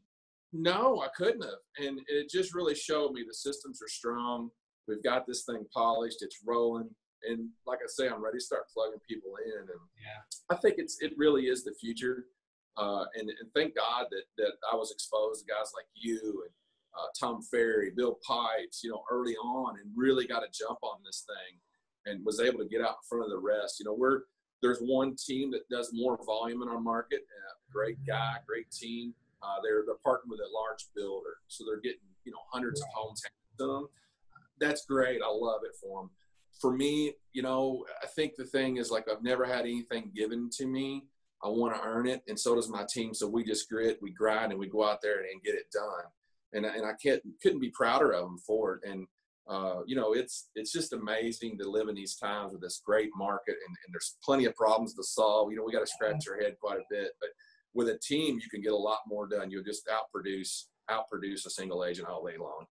no, I couldn't have, and it just really showed me the systems are strong. We've got this thing polished. It's rolling and like I say, I'm ready to start plugging people in. And yeah. I think it's it really is the future. Uh, and, and thank God that that I was exposed to guys like you and uh, Tom Ferry, Bill Pipes, you know, early on, and really got a jump on this thing, and was able to get out in front of the rest. You know, we're there's one team that does more volume in our market. Uh, great guy, great team. Uh, they're they're partnered with a large builder, so they're getting you know hundreds of homes to them. That's great. I love it for them for me, you know, I think the thing is like I've never had anything given to me. I want to earn it, and so does my team. So we just grit, we grind, and we go out there and, get it done. And and I can't couldn't be prouder of them for it. And uh, you know, it's it's just amazing to live in these times with this great market, and, and there's plenty of problems to solve. You know, we got to scratch our head quite a bit, but with a team, you can get a lot more done. You'll just outproduce outproduce a single agent all day long.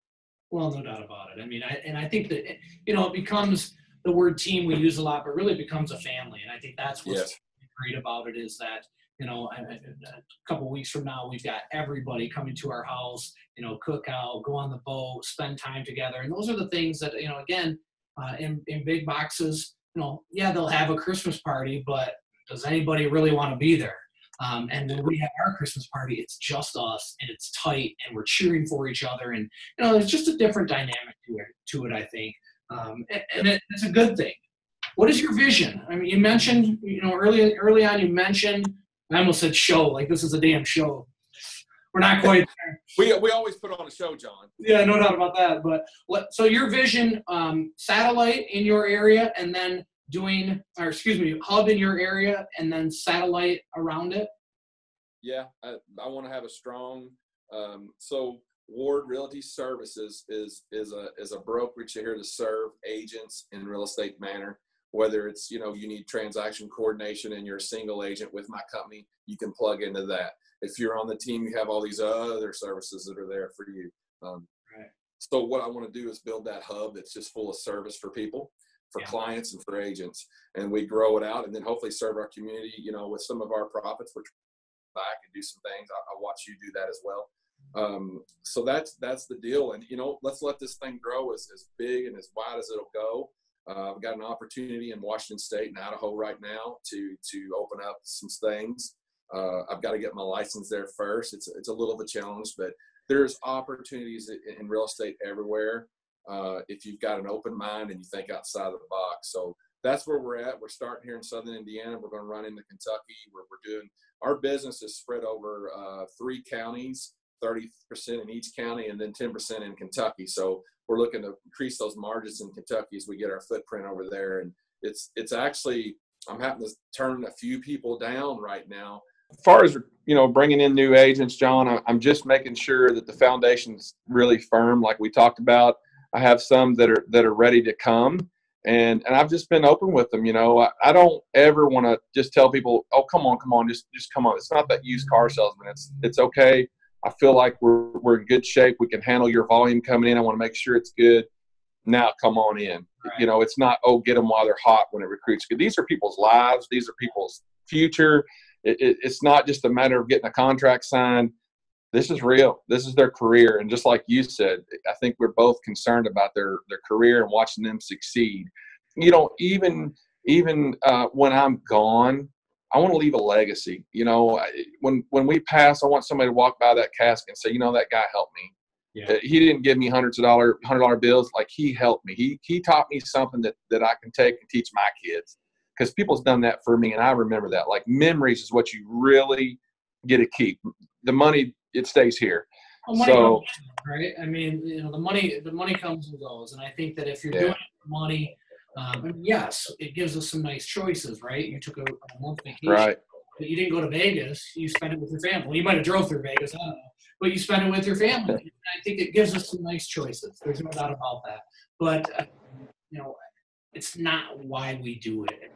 Well, no doubt about it. I mean, I, and I think that you know it becomes the word team we use a lot, but really becomes a family. And I think that's what's Yes. great about it is that you know a, a couple weeks from now we've got everybody coming to our house. You know, cook out, go on the boat, spend time together, and those are the things that you know. Again, uh, in in big boxes, you know, yeah, they'll have a Christmas party, but does anybody really want to be there? Um, and when we have our Christmas party, it's just us and it's tight and we're cheering for each other. And, you know, there's just a different dynamic to it, to it I think. Um, and and it, it's a good thing. What is your vision? I mean, you mentioned, you know, early, early on, you mentioned, I almost said show, like this is a damn show. We're not quite there. We we always put on a show, John. Yeah, no doubt about that. But what, so your vision, um, satellite in your area and then doing, or excuse me, hub in your area and then satellite around it? Yeah, I, I want to have a strong. Um, so Ward Realty Services is is a is a brokerage here to serve agents in real estate manner. Whether it's you know you need transaction coordination and you're a single agent with my company, you can plug into that. If you're on the team, you have all these other services that are there for you. Um, Right. So what I want to do is build that hub that's just full of service for people, for Yeah. clients and for agents, and we grow it out, and then hopefully serve our community. You know, with some of our profits, which back and do some things. I, I watch you do that as well. Um, so that's that's the deal, and you know, let's let this thing grow as, as big and as wide as it'll go. Uh, I've got an opportunity in Washington State and Idaho right now to to open up some things. Uh, I've got to get my license there first. It's it's a little of a challenge, but there's opportunities in, in real estate everywhere. Uh, if you've got an open mind and you think outside of the box, so that's where we're at. We're starting here in Southern Indiana. We're going to run into Kentucky. We're, we're doing our business is spread over uh, three counties, 30% in each county, and then 10% in Kentucky. So we're looking to increase those margins in Kentucky as we get our footprint over there. And it's it's actually I'm having to turn a few people down right now. As far as you know, bringing in new agents, John, I'm just making sure that the foundation's really firm, like we talked about. I have some that are that are ready to come, and and I've just been open with them. You know, I, I don't ever want to just tell people, "Oh, come on, come on, just just come on." It's not that used car salesman. It's it's okay. I feel like we're we're in good shape. We can handle your volume coming in. I want to make sure it's good. Now, come on in. You know, it's not oh, get them while they're hot when it recruits. These are people's lives. These are people's future. It, it, it's not just a matter of getting a contract signed. this is real. This is their career, and just like you said, I think we're both concerned about their their career and watching them succeed. You know, even even uh, when I'm gone, I want to leave a legacy. You know, when when we pass, I want somebody to walk by that casket and say, you know, that guy helped me. Yeah. Uh, he didn't give me hundreds of dollar hundred dollar bills. Like he helped me. He he taught me something that that I can take and teach my kids. Because people's done that for me, and I remember that. Like memories is what you really get to keep. The money it stays here. Well, so, right? I mean, you know, the money the money comes and goes, and I think that if you're yeah. doing money um, yes, it gives us some nice choices, right? You took a, a month vacation, right? But you didn't go to Vegas. You spent it with your family. You might have drove through Vegas, I don't know, but you spent it with your family. I think it gives us some nice choices. There's no doubt about that. But uh, you know, it's not why we do it.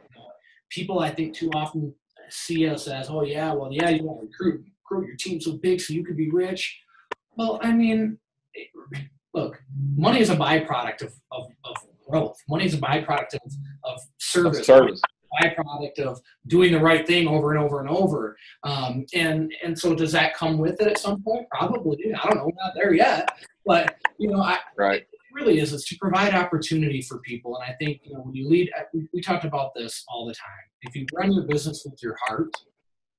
people, I think, too often see us as, oh yeah, well yeah, you want to recruit, grow your team so big so you could be rich. Well, I mean, look, money is a byproduct of, of, of growth. Money is a byproduct of, of service. service. Byproduct of doing the right thing over and over and over. Um, and and so does that come with it at some point? Probably. I don't know. We're not there yet. But you know, I, right. It really is. It's to provide opportunity for people. And I think you know when you lead, we, we talked about this all the time. If you run your business with your heart,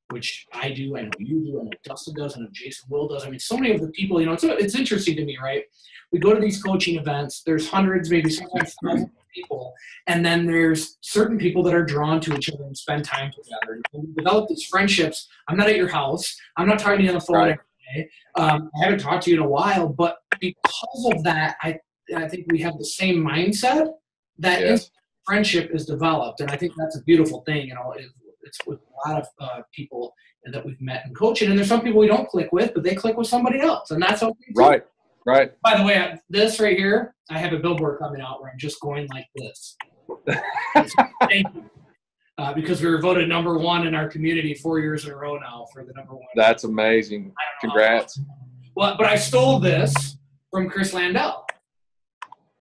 which I do, I know you do, I know Dustin does, I know Jason Will does. I mean, so many of the people, you know, it's, it's interesting to me, right? We go to these coaching events, there's hundreds, maybe sometimes thousands of people, and then there's certain people that are drawn to each other and spend time together. And we develop these friendships. I'm not at your house, I'm not talking to you on the phone right. every day. Um, I haven't talked to you in a while, but because of that, I, I think we have the same mindset that yes. friendship is developed. And I think that's a beautiful thing, you know, it's with a lot of uh, people that we've met and coaching. And there's some people we don't click with, but they click with somebody else, and that's okay. Right, right. By the way, this right here, I have a billboard coming out where I'm just going like this. Thank you. Uh, because we were voted number one in our community four years in a row now for the number one. That's amazing. Congrats. Well, but I stole this from Kris Lindahl.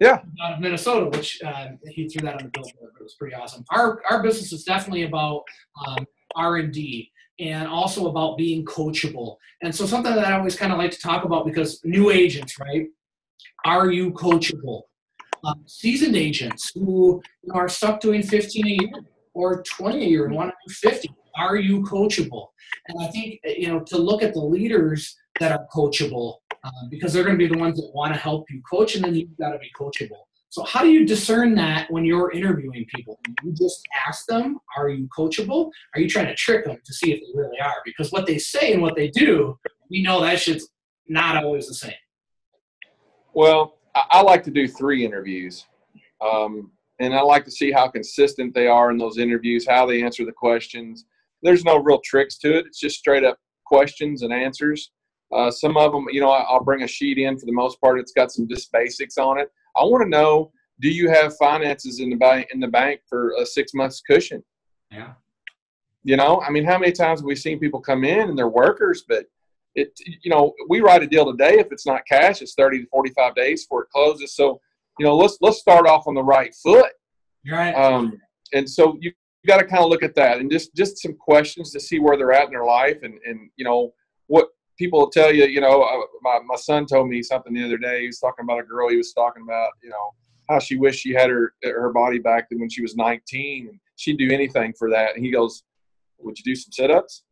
Yeah. Out of Minnesota, which uh, he threw that on the billboard, but it was pretty awesome. Our our business is definitely about um, R and D and also about being coachable. And so something that I always kind of like to talk about because new agents, right? Are you coachable? Um, seasoned agents who are stuck doing 15 a year or 20 a year and want to do 50. Are you coachable? And I think you know to look at the leaders that are coachable um, because they're going to be the ones that want to help you coach, and then you've got to be coachable. So, how do you discern that when you're interviewing people? You just ask them, Are you coachable? Are you trying to trick them to see if they really are? Because what they say and what they do, we know that shit's not always the same. Well, I like to do three interviews. Um, and I like to see how consistent they are in those interviews, how they answer the questions. There's no real tricks to it. It's just straight up questions and answers. Uh, some of them, you know, I'll bring a sheet in for the most part. It's got some just basics on it. I want to know: Do you have finances in the bank in the bank for a six months cushion? Yeah. You know, I mean, how many times have we seen people come in and they're workers, but it, you know, we write a deal today. If it's not cash, it's thirty to forty-five days before it closes. So, you know, let's let's start off on the right foot. Right. Um, and so you, you got to kind of look at that and just just some questions to see where they're at in their life and and you know what people will tell you, you know, my, my son told me something the other day. He was talking about a girl. He was talking about, you know, how she wished she had her her body back when she was 19 and she'd do anything for that. And he goes, would you do some sit-ups?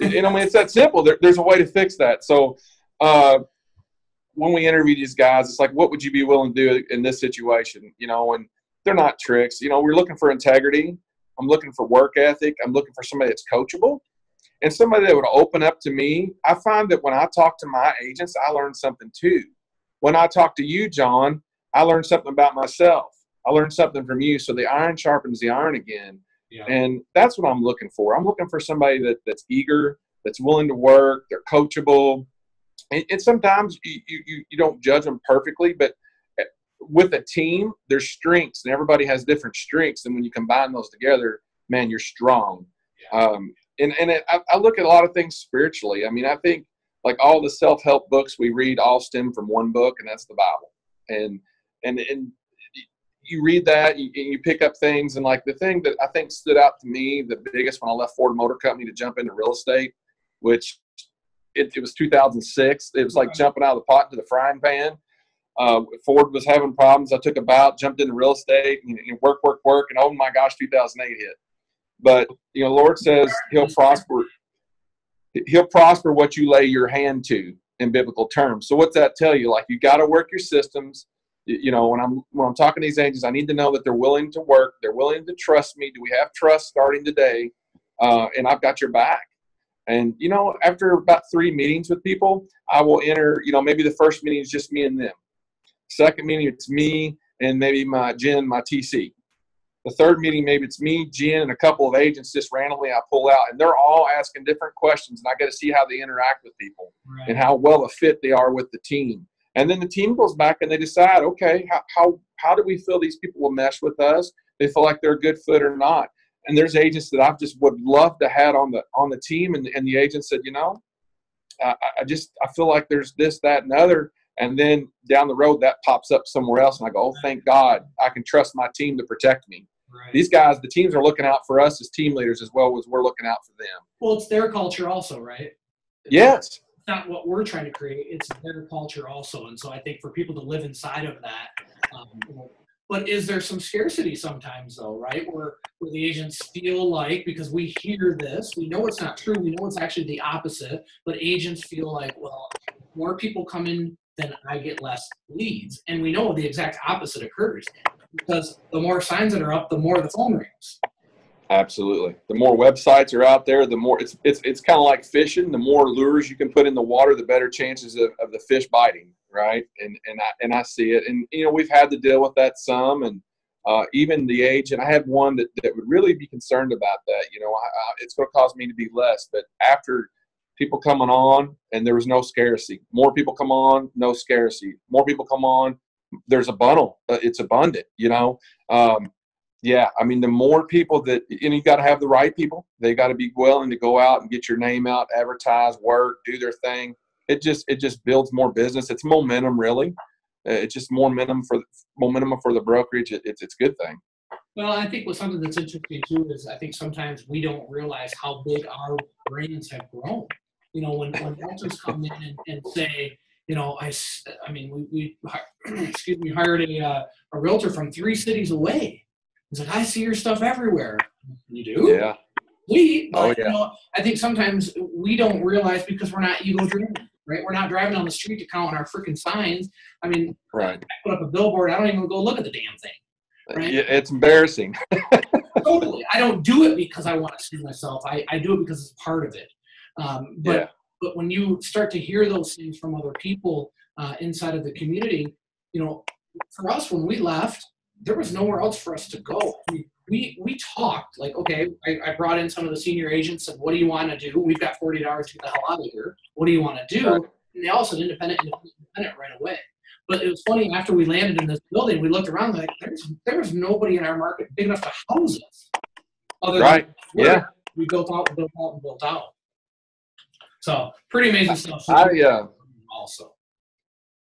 you know, I mean, it's that simple. There, there's a way to fix that. So, uh, when we interview these guys, it's like, what would you be willing to do in this situation? You know, and they're not tricks. You know, we're looking for integrity. I'm looking for work ethic. I'm looking for somebody that's coachable and somebody that would open up to me. I find that when I talk to my agents, I learn something too. When I talk to you, John, I learn something about myself. I learned something from you. So the iron sharpens the iron again. Yeah. And that's what I'm looking for. I'm looking for somebody that, that's eager, that's willing to work, they're coachable. And, and sometimes you, you, you don't judge them perfectly, but eh, with a team, there's strengths, and everybody has different strengths. And when you combine those together, man, you're strong. Yeah. Um, and and it, I, I look at a lot of things spiritually. I mean, I think like all the self help books we read all stem from one book, and that's the Bible. And and and you read that, you, you pick up things, and like the thing that I think stood out to me the biggest when I left Ford Motor Company to jump into real estate, which it, it was 2006. It was like jumping out of the pot into the frying pan. Uh, Ford was having problems. I took a bout, jumped into real estate, and, and work, work, work, and oh my gosh, 2008 hit. But you know, Lord says He'll prosper. He'll prosper what you lay your hand to in biblical terms. So what's that tell you? Like you got to work your systems. You know, when I'm when I'm talking to these angels, I need to know that they're willing to work. They're willing to trust me. Do we have trust starting today? Uh, and I've got your back. And you know, after about three meetings with people, I will enter. You know, maybe the first meeting is just me and them. Second meeting, it's me and maybe my Jen, my TC. The third meeting, maybe it's me, Jen, and a couple of agents just randomly I pull out, and they're all asking different questions, and I got to see how they interact with people Right. and how well a fit they are with the team. And then the team goes back and they decide, okay, how, how, how do we feel these people will mesh with us? They feel like they're a good fit or not. And there's agents that I just would love to have on the on the team, and, and the agent said, you know, I, I just I feel like there's this, that, and other. And then down the road, that pops up somewhere else, and I go, oh, thank God, I can trust my team to protect me. Right. These guys, the teams are looking out for us as team leaders as well as we're looking out for them. well, it's their culture also, right? Yes, It's not what we're trying to create; it's their culture also. And so I think for people to live inside of that, um, but is there some scarcity sometimes though, right? Where where the agents feel like because we hear this, we know it's not true, we know it's actually the opposite, but agents feel like, well, more people come in then I get less leads. And we know the exact opposite occurs because the more signs that are up, the more the phone rings. Absolutely. The more websites are out there, the more it's it's it's kind of like fishing. The more lures you can put in the water, the better chances of, of the fish biting, right? And and I and I see it. And you know, we've had to deal with that some, and uh, even the age. And I had one that, that would really be concerned about that. You know, I, I, it's going to cause me to be less. But after people coming on, and there was no scarcity. More people come on, no scarcity. More people come on, there's a bundle. Uh, it's abundant. You know. Um, yeah, I mean, the more people that, and you got to have the right people. They got to be willing to go out and get your name out, advertise, work, do their thing. It just, it just builds more business. It's momentum, really. Uh, It's just more momentum for momentum for the brokerage. It, it's, it's a good thing. Well, I think what something that's interesting too is I think sometimes we don't realize how big our brands have grown. You know, when when realtors come in and, and say, you know, I, I mean, we, we excuse me, hired a uh, a realtor from three cities away. He's like, I see your stuff everywhere. You do? Yeah, We, Oh, yeah. you know, I think sometimes we don't realize because we're not ego driven, right? We're not driving on the street to count on our freaking signs. I mean, right. I put up a billboard. I don't even go look at the damn thing. Right. Yeah, it's embarrassing. totally. I don't do it because I want to see myself. I, I do it because it's part of it. Um, but Yeah. but when you start to hear those things from other people uh, inside of the community, you know, for us when we left, there was nowhere else for us to go. We we, we talked like, okay, I, I brought in some of the senior agents and what do you want to do? We've got forty hours to get the hell out of here. What do you want to do? And they all said independent, independent, independent right away. But it was funny after we landed in this building, we looked around like there's there was nobody in our market big enough to house us. Other than Right. Yeah. we built out, built out, and built out. So pretty amazing stuff. So I, uh, also.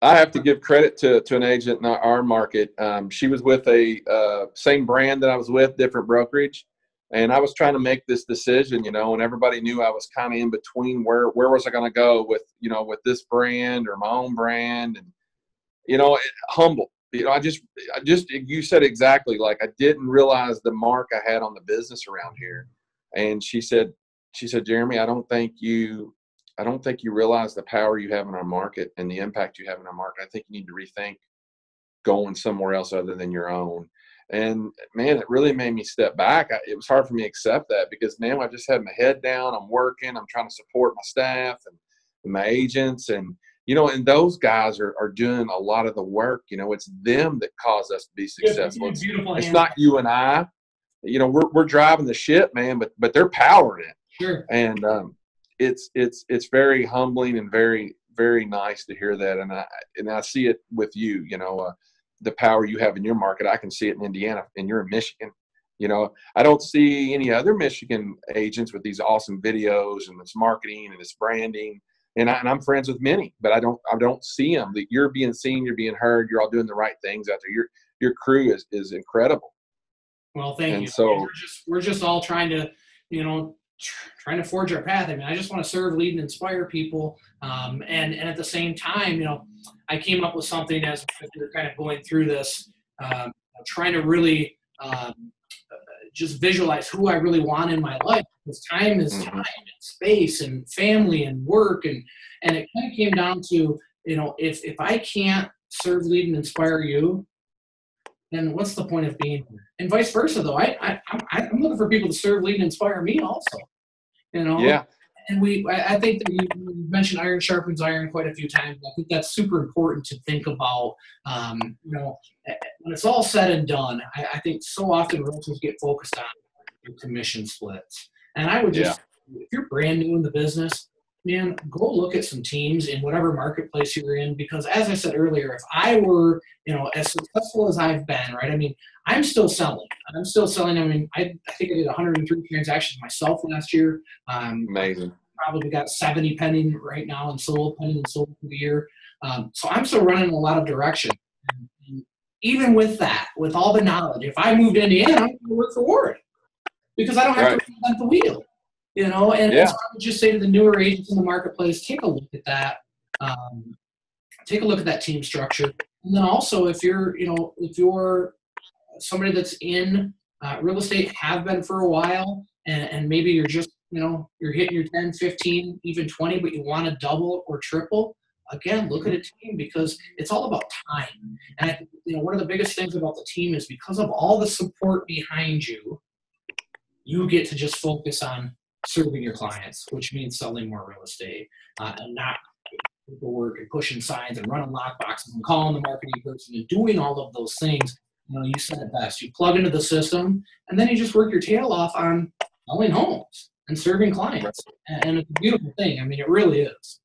I have to give credit to, to an agent in our, market. Um, she was with a uh, same brand that I was with, different brokerage, and I was trying to make this decision, you know, and everybody knew I was kind of in between where where was I going to go with, you know, with this brand or my own brand, and you know, it, humble. You know, I just, I just, you said exactly like I didn't realize the mark I had on the business around here, and she said, she said, Jeremy, I don't think you I don't think you realize the power you have in our market and the impact you have in our market. I think you need to rethink going somewhere else other than your own. And man, it really made me step back. I, it was hard for me to accept that because now I just had my head down. I'm working. I'm trying to support my staff and, and my agents, and you know, and those guys are are doing a lot of the work. You know, it's them that cause us to be successful. It's, it's not you and I. You know, we're we're driving the ship, man, but but they're powering it sure. and um, it's it's it's very humbling and very very nice to hear that. And i and i see it with you you know uh, the power you have in your market. I can see it in indiana and you're in michigan. You know i don't see any other michigan agents with these awesome videos and this marketing and this branding. And, I, and i'm friends with many but i don't i don't see them that you're being seen you're being heard you're all doing the right things out there. Your your crew is is incredible. Well, thank And you. so- we're just we're just all trying to, you know, trying to forge our path. I mean, I just want to serve, lead, and inspire people. Um, and and at the same time, you know, I came up with something as we are kind of going through this, um, trying to really um, just visualize who I really want in my life. Because time is mm-hmm. time and space and family and work and and it kind of came down to you know if if I can't serve, lead, and inspire you, then what's the point of being here? And vice versa, though. I, I I'm looking for people to serve, lead, and inspire me also. You know. Yeah. And we, I think that you, mentioned iron sharpens iron quite a few times. I think that's super important to think about. Um, you know, when it's all said and done, I, I think so often realtors get focused on commission splits. And I would just, yeah. if you're brand new in the business, man, go look at some teams in whatever marketplace you're in. Because as I said earlier, if I were, you know, as successful as I've been, right? I mean, I'm still selling. I'm still selling. I mean, I, I think I did 103 transactions myself last year. Um, Amazing. Probably got 70 pending right now and sold, pending and sold for the year. Um, so I'm still running a lot of direction. And, and even with that, with all the knowledge, if I moved to Indiana, I'm going to work for Ward because I don't have right. to reinvent the wheel. You know, and, yeah. so I would just say to the newer agents in the marketplace, take a look at that. Um, take a look at that team structure, and then also if you're, you know, if you're somebody that's in uh, real estate, have been for a while, and, and maybe you're just, you know, you're hitting your 10, 15, even 20, but you want to double or triple. Again, look at a team because it's all about time. And I you know, one of the biggest things about the team is because of all the support behind you, you get to just focus on serving your clients, which means selling more real estate uh, and not paperwork and pushing signs and running lock boxes and calling the marketing person and doing all of those things. You know, you said it best. You plug into the system and then you just work your tail off on selling homes and serving clients. And it's a beautiful thing. I mean, it really is.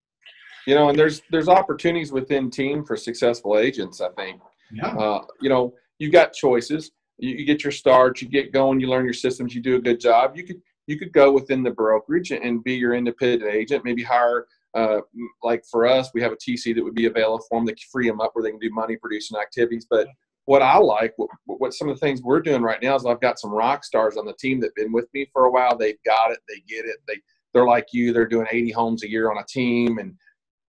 You know, and there's there's opportunities within team for successful agents. I think. Yeah. Uh, you know, you got choices. You, you, get your start. You get going. You learn your systems. You do a good job. You could you could go within the brokerage and be your independent agent. Maybe hire, uh, like for us, we have a TC that would be available for them to free them up where they can do money producing activities. But what I like, what, what some of the things we're doing right now is I've got some rock stars on the team that've been with me for a while. They've got it, they get it. They they're like you. They're doing 80 homes a year on a team, and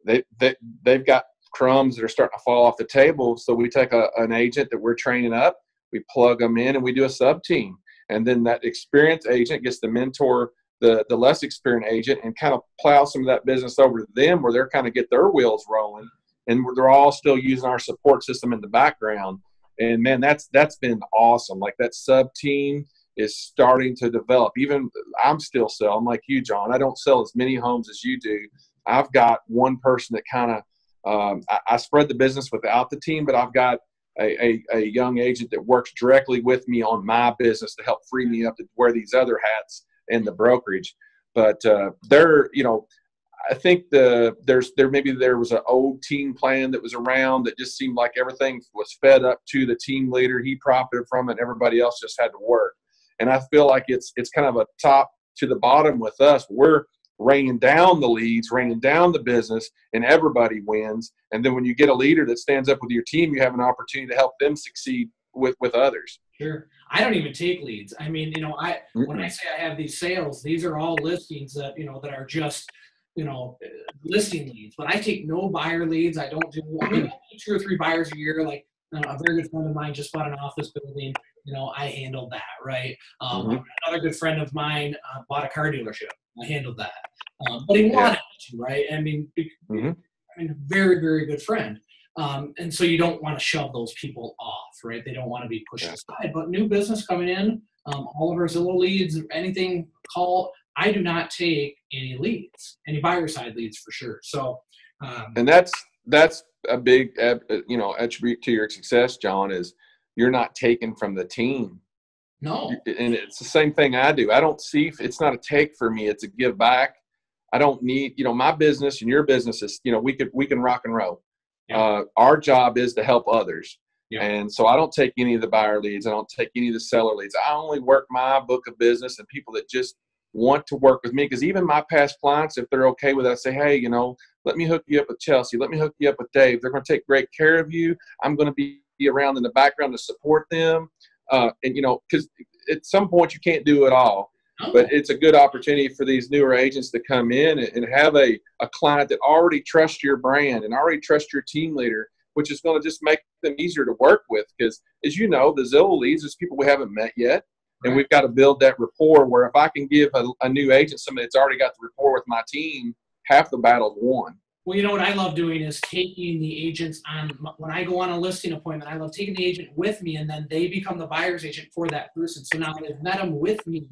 they they they've got crumbs that are starting to fall off the table. So we take a, an agent that we're training up, we plug them in, and we do a sub team and then that experienced agent gets to mentor the the less experienced agent and kind of plow some of that business over to them where they're kind of get their wheels rolling and they're all still using our support system in the background. And man that's that's been awesome. Like that sub team is starting to develop. Even i'm still selling like you john. I don't sell as many homes as you do. I've got one person that kind of um, I, I spread the business without the team but i've got a, a, a, young agent that works directly with me on my business to help free me up to wear these other hats in the brokerage. But uh, they're, you know, I think the there's there maybe there was an old team plan that was around that just seemed like everything was fed up to the team leader. He profited from it. Everybody else just had to work. And I feel like it's it's kind of a top to the bottom with us. We're raining down the leads, raining down the business, and everybody wins. And then when you get a leader that stands up with your team, you have an opportunity to help them succeed with with others. Sure. I don't even take leads. I mean, you know, I mm-hmm. when I say I have these sales, these are all listings that you know that are just you know listing leads. But I take no buyer leads. I don't do. I mean, two or three buyers a year. Like uh, a very good friend of mine just bought an office building. You know, I handled that. Right. Um, mm-hmm. Another good friend of mine uh, bought a car dealership. I handled that. Um, but he wanted yeah. to, right? I mean, mm-hmm. I mean, very, very good friend. Um, and so you don't want to shove those people off, right? They don't want to be pushed yeah. aside. But new business coming in, um, all of our Zillow leads, or anything call, I do not take any leads, any buyer side leads for sure. So, um, and that's that's a big, you know, attribute to your success, John. Is you're not taken from the team. No. And it's the same thing I do. I don't see it's not a take for me. It's a give back. I don't need, you know, my business and your business is, you know, we could we can rock and roll. Yeah. Uh, our job is to help others. Yeah. And so I don't take any of the buyer leads. I don't take any of the seller leads. I only work my book of business and people that just want to work with me. Because even my past clients, if they're okay with it, I say, hey, you know, let me hook you up with Chelsea. Let me hook you up with Dave. They're going to take great care of you. I'm going to be around in the background to support them uh, and you know, because at some point you can't do it all. but it's a good opportunity for these newer agents to come in and have a, a client that already trusts your brand and already trusts your team leader which is going to just make them easier to work with because as you know the zillow leads is people we haven't met yet and we've got to build that rapport where if i can give a, a new agent somebody that's already got the rapport with my team half the battle's won well, you know what I love doing is taking the agents on when I go on a listing appointment. I love taking the agent with me, and then they become the buyer's agent for that person. So now they've met them with me,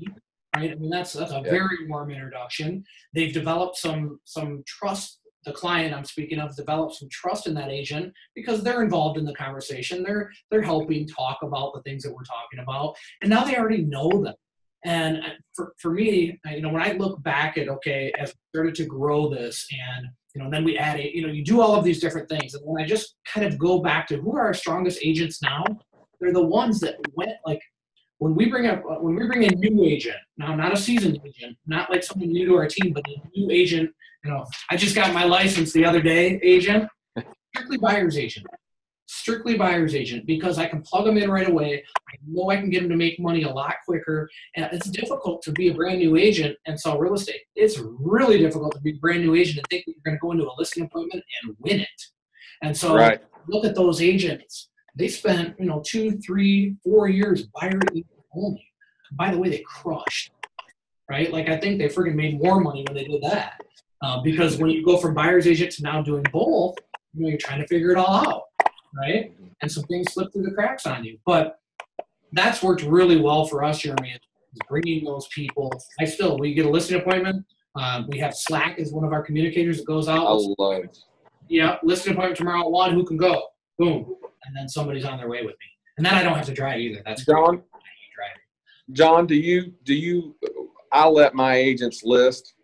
right? I mean, that's that's a yeah. very warm introduction. They've developed some some trust. The client I'm speaking of developed some trust in that agent because they're involved in the conversation. They're they're helping talk about the things that we're talking about, and now they already know them. And uh, for, for me, you know, when I look back at okay, as we started to grow this, and you know, then we add it. You know, you do all of these different things, and when I just kind of go back to who are our strongest agents now, they're the ones that went like when we bring up uh, when we bring a new agent now not a seasoned agent not like someone new to our team but a new agent you know i just got my license the other day agent strictly buyer's agent strictly buyer's agent because i can plug them in right away i know i can get them to make money a lot quicker and it's difficult to be a brand new agent and sell real estate it's really difficult to be a brand new agent and think that you're going to go into a listing appointment and win it and so right. look at those agents they spent, you know, two, three, four years buyer only. By the way, they crushed, right? Like I think they freaking made more money when they did that. Uh, because when you go from buyer's agent to now doing both, you know, you're trying to figure it all out, right? And some things slip through the cracks on you. But that's worked really well for us, Jeremy, bringing those people. I still, we get a listing appointment. Um, we have Slack as one of our communicators that goes out. I love it. Yeah, listing appointment tomorrow at one. Who can go? Boom and then somebody's on their way with me. And then I don't have to drive either. That's John. John, do you do you? I let my agents list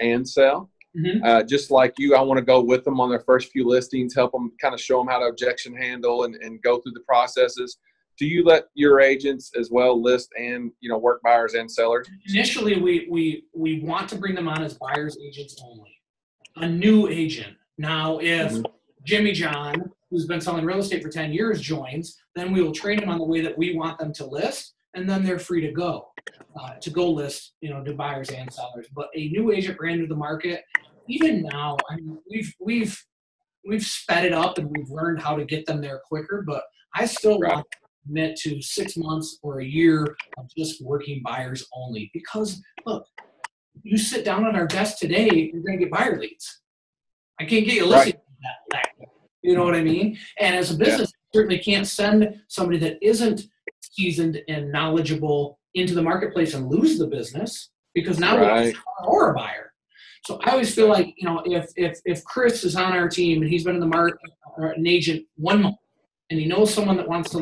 and sell. Mm-hmm. Uh, just like you, I want to go with them on their first few listings, help them kind of show them how to objection handle and, and go through the processes. Do you let your agents as well list and you know work buyers and sellers? Initially, we we we want to bring them on as buyers agents only. A new agent. Now, if mm-hmm. Jimmy John who's been selling real estate for 10 years joins, then we will train them on the way that we want them to list, and then they're free to go, uh, to go list, you know, to buyers and sellers. But a new agent brand new to the market, even now, I mean, we've we've we've sped it up and we've learned how to get them there quicker. But I still want to commit to six months or a year of just working buyers only because look, you sit down at our desk today, you're going to get buyer leads. I can't get you listing right. you know what I mean? And as a business, yeah. certainly can't send somebody that isn't seasoned and knowledgeable into the marketplace and lose the business because now right. we're a buyer. So I always feel like you know if if if Chris is on our team and he's been in the market or uh, an agent one month and he knows someone that wants to,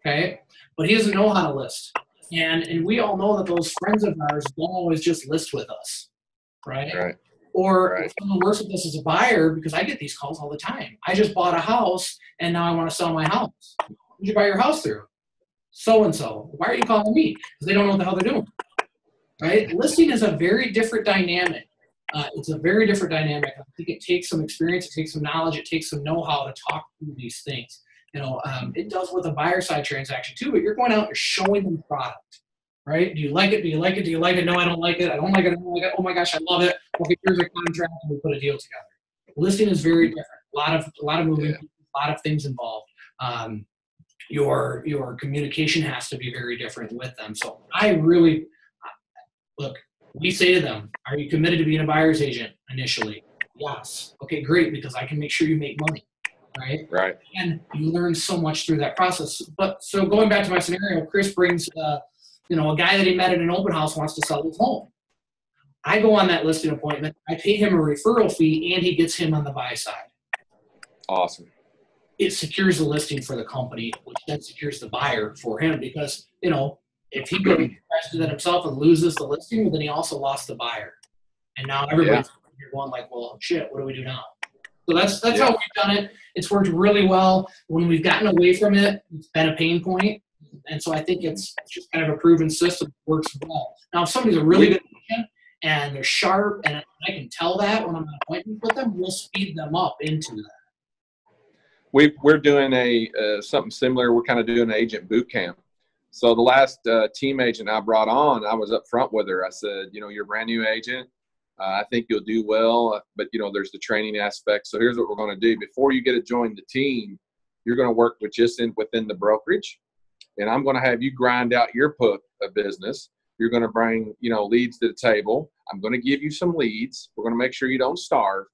okay, but he doesn't know how to list, and and we all know that those friends of ours don't always just list with us, right? Right. Or right. someone works with us as a buyer because I get these calls all the time. I just bought a house and now I want to sell my house. Who did you buy your house through? So and so. Why are you calling me? Because they don't know what the hell they're doing. Right? Listing is a very different dynamic. Uh, it's a very different dynamic. I think it takes some experience, it takes some knowledge, it takes some know-how to talk through these things. You know, um, it does with a buyer side transaction too, but you're going out and you're showing them product right? Do you like it? Do you like it? Do you like it? No, I don't like it. I don't like it. I don't like it. Oh my gosh, I love it. Okay, here's a contract, and we put a deal together. Listing is very different. A lot of a lot of moving, yeah. a lot of things involved. Um, your your communication has to be very different with them. So I really look. We say to them, "Are you committed to being a buyer's agent initially?" Yes. Okay, great, because I can make sure you make money right? Right. And you learn so much through that process. But so going back to my scenario, Chris brings uh, you know, a guy that he met at an open house wants to sell his home. I go on that listing appointment. I pay him a referral fee, and he gets him on the buy side. Awesome. It secures the listing for the company, which then secures the buyer for him because you know if he goes to that himself and loses the listing, well, then he also lost the buyer. And now everybody's yeah. going like, well, shit, what do we do now? So that's that's yeah. how we've done it. It's worked really well. When we've gotten away from it, it's been a pain point. And so I think it's, just kind of a proven system that works well. Now, if somebody's a really good agent and they're sharp, and I can tell that when I'm on appointment with them, we'll speed them up into that. We, we're doing a uh, something similar. We're kind of doing an agent boot camp So the last uh, team agent I brought on, I was up front with her. I said, you know, you're a brand new agent. Uh, I think you'll do well, but you know, there's the training aspect. So here's what we're going to do: before you get to join the team, you're going to work with just in within the brokerage, and I'm going to have you grind out your book of business. You're going to bring you know leads to the table. I'm going to give you some leads. We're going to make sure you don't starve,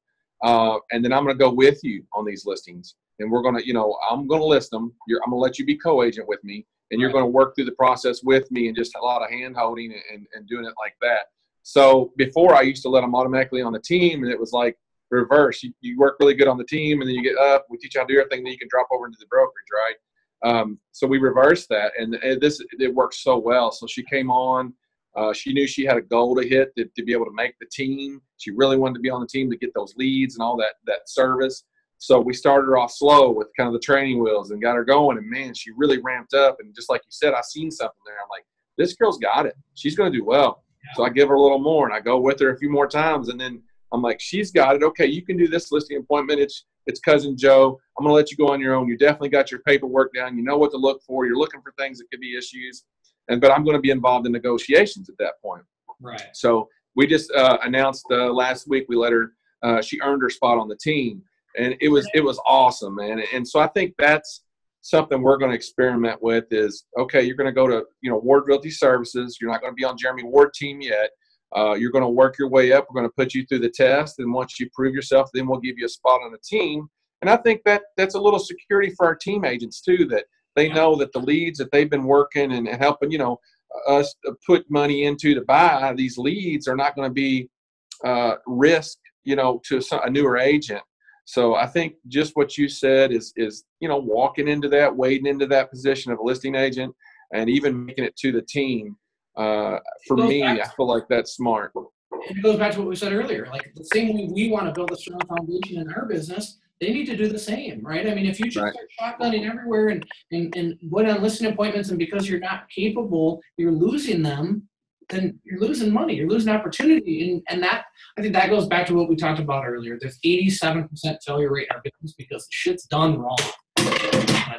uh, and then I'm going to go with you on these listings. And we're going to, you know, I'm going to list them. You're, I'm going to let you be co-agent with me, and you're going to work through the process with me and just a lot of hand holding and, and doing it like that. So before I used to let them automatically on the team, and it was like reverse. You, you work really good on the team, and then you get up. We teach you how to do everything. Then you can drop over into the brokerage, right? Um, so we reversed that, and, this it worked so well. So she came on. Uh, she knew she had a goal to hit to, to, be able to make the team. She really wanted to be on the team to get those leads and all that that service. So we started her off slow with kind of the training wheels and got her going. And man, she really ramped up. And just like you said, I seen something there. I'm like, this girl's got it. She's going to do well. So I give her a little more and I go with her a few more times. And then I'm like, she's got it. Okay, you can do this listing appointment. It's it's cousin Joe. I'm gonna let you go on your own. You definitely got your paperwork down. You know what to look for. You're looking for things that could be issues. And but I'm going to be involved in negotiations at that point. Right. So we just uh, announced uh, last week. We let her. Uh, she earned her spot on the team, and it was it was awesome, man. And so I think that's something we're going to experiment with is okay you're going to go to you know ward realty services. You're not going to be on jeremy ward team yet. Uh, you're going to work your way up. We're going to put you through the test. And once you prove yourself then we'll give you a spot on the team. And i think that that's a little security for our team agents too that they know that the leads that they've been working and, helping you know us put money into to buy these leads are not going to be uh, risk you know to a newer agent so I think just what you said is is you know walking into that, wading into that position of a listing agent, and even making it to the team. Uh, for me, I feel like that's smart. It goes back to what we said earlier. Like the same way we want to build a strong foundation in our business, they need to do the same, right? I mean, if you just right. start shotgunning everywhere and, and, and going on listing appointments, and because you're not capable, you're losing them, then you're losing money. You're losing opportunity. And, and that, I think that goes back to what we talked about earlier. There's 87% failure rate in our business because the shit's done wrong.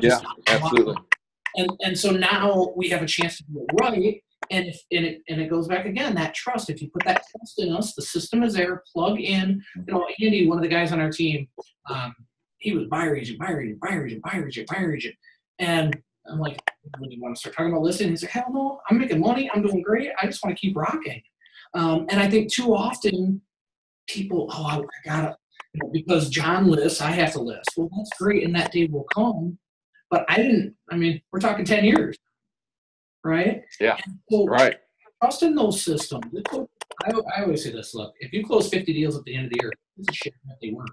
Yeah, absolutely. And, and so now we have a chance to do it right. And if and it and it goes back again, that trust. If you put that trust in us, the system is there. Plug in. You know, Andy, one of the guys on our team, um, he was buyer agent, buyer agent, buyer agent, buyer agent, buyer agent, and I'm like, when you want to start talking about listing, he's like, hell no, I'm making money, I'm doing great, I just want to keep rocking. Um, and I think too often people, oh, I, gotta, you know, because John lists, I have to list. Well, that's great, and that day will come. But I didn't. I mean, we're talking ten years, right? Yeah. So right. Trust in those systems. I, I always say this: Look, if you close fifty deals at the end of the year, it's a shit that they work.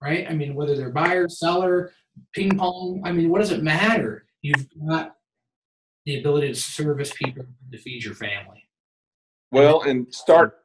Right? I mean, whether they're buyer, seller, ping pong. I mean, what does it matter? You've got the ability to service people to feed your family. Well, and start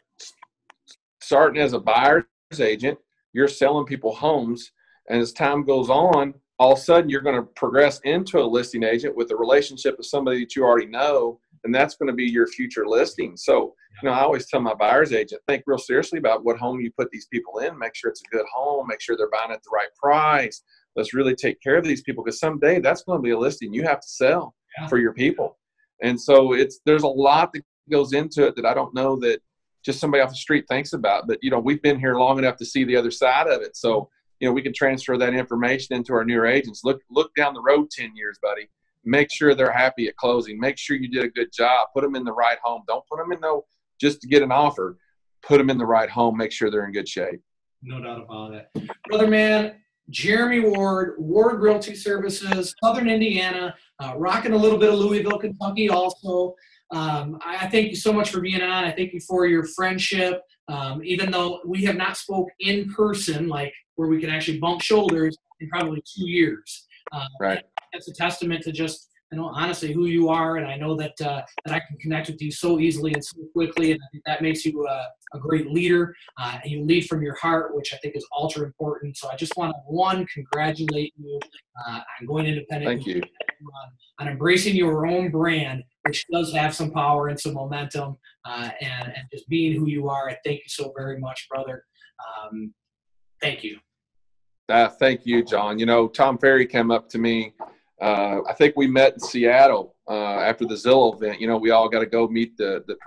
starting as a buyer's agent, you're selling people homes, and as time goes on, all of a sudden you're going to progress into a listing agent with a relationship with somebody that you already know, and that's going to be your future listing. So, you know, I always tell my buyer's agent, think real seriously about what home you put these people in. Make sure it's a good home. Make sure they're buying at the right price let's really take care of these people because someday that's going to be a listing you have to sell yeah. for your people. And so it's there's a lot that goes into it that i don't know that just somebody off the street thinks about but you know we've been here long enough to see the other side of it. So you know we can transfer that information into our newer agents. Look look down the road 10 years buddy. Make sure they're happy at closing. Make sure you did a good job. Put them in the right home. Don't put them in no just to get an offer. Put them in the right home. Make sure they're in good shape. No doubt about it. Brother man Jeremy Ward, Ward Realty Services, Southern Indiana, uh, rocking a little bit of Louisville, Kentucky also. Um, I thank you so much for being on. I thank you for your friendship. Um, even though we have not spoke in person, like where we can actually bump shoulders in probably two years. Uh, right. That's a testament to just I know honestly who you are, and I know that uh, that I can connect with you so easily and so quickly, and I think that makes you a, a great leader. Uh, you lead from your heart, which I think is ultra important. So I just want to one congratulate you uh, on going independent. Thank you. On, on, embracing your own brand, which does have some power and some momentum, uh, and and just being who you are. I thank you so very much, brother. Um, thank you. Uh, thank you, John. You know, Tom Ferry came up to me uh, I think we met in Seattle uh, after the Zillow event. You know, we all got to go meet the the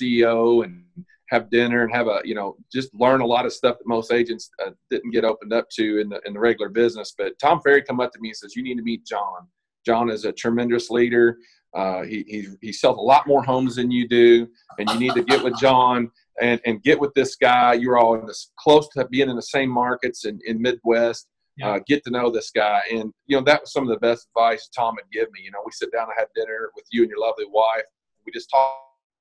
CEO and have dinner and have a you know just learn a lot of stuff that most agents uh, didn't get opened up to in the in the regular business. But Tom Ferry come up to me and says, "You need to meet John. John is a tremendous leader. Uh, he, he he sells a lot more homes than you do, and you need to get with John." And, and get with this guy. You're all in this close to being in the same markets in, in Midwest. Yeah. Uh, get to know this guy. And, you know, that was some of the best advice Tom would give me. You know, we sit down and have dinner with you and your lovely wife. We just talk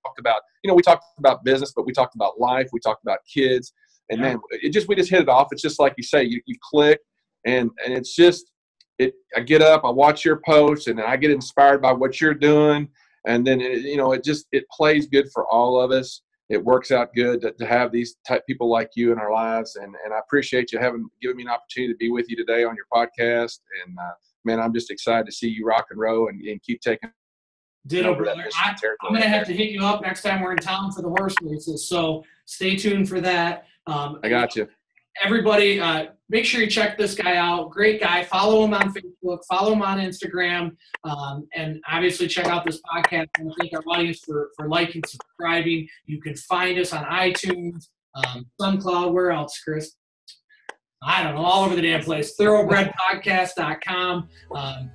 talked about, you know, we talked about business, but we talked about life. We talked about kids. And yeah. man, it just, we just hit it off. It's just like you say, you, you click and, and it's just, it, I get up, I watch your posts and I get inspired by what you're doing. And then, it, you know, it just, it plays good for all of us. It works out good to, to have these type people like you in our lives. And, and I appreciate you having given me an opportunity to be with you today on your podcast. And, uh, man, I'm just excited to see you rock and roll and, and keep taking Ditto, brother. I, am going to have to hit you up next time we're in town for the horse races. So stay tuned for that. Um, I got you. Everybody, uh, make sure you check this guy out. Great guy. Follow him on Facebook. Follow him on Instagram. Um, and obviously, check out this podcast. To thank our audience for, for liking, subscribing. You can find us on iTunes, um, SoundCloud. Where else, Chris? I don't know, all over the damn place. Thoroughbredpodcast.com. Um,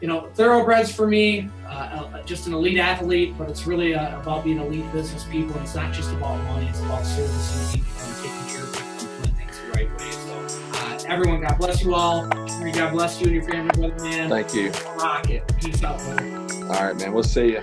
you know, thoroughbreds for me, uh, uh, just an elite athlete, but it's really uh, about being elite business people. It's not just about money; it's about service and taking care of everyone, God bless you all. God bless you and your family, brother man. Thank you. Rock it. Peace out, brother. All right, man. We'll see you.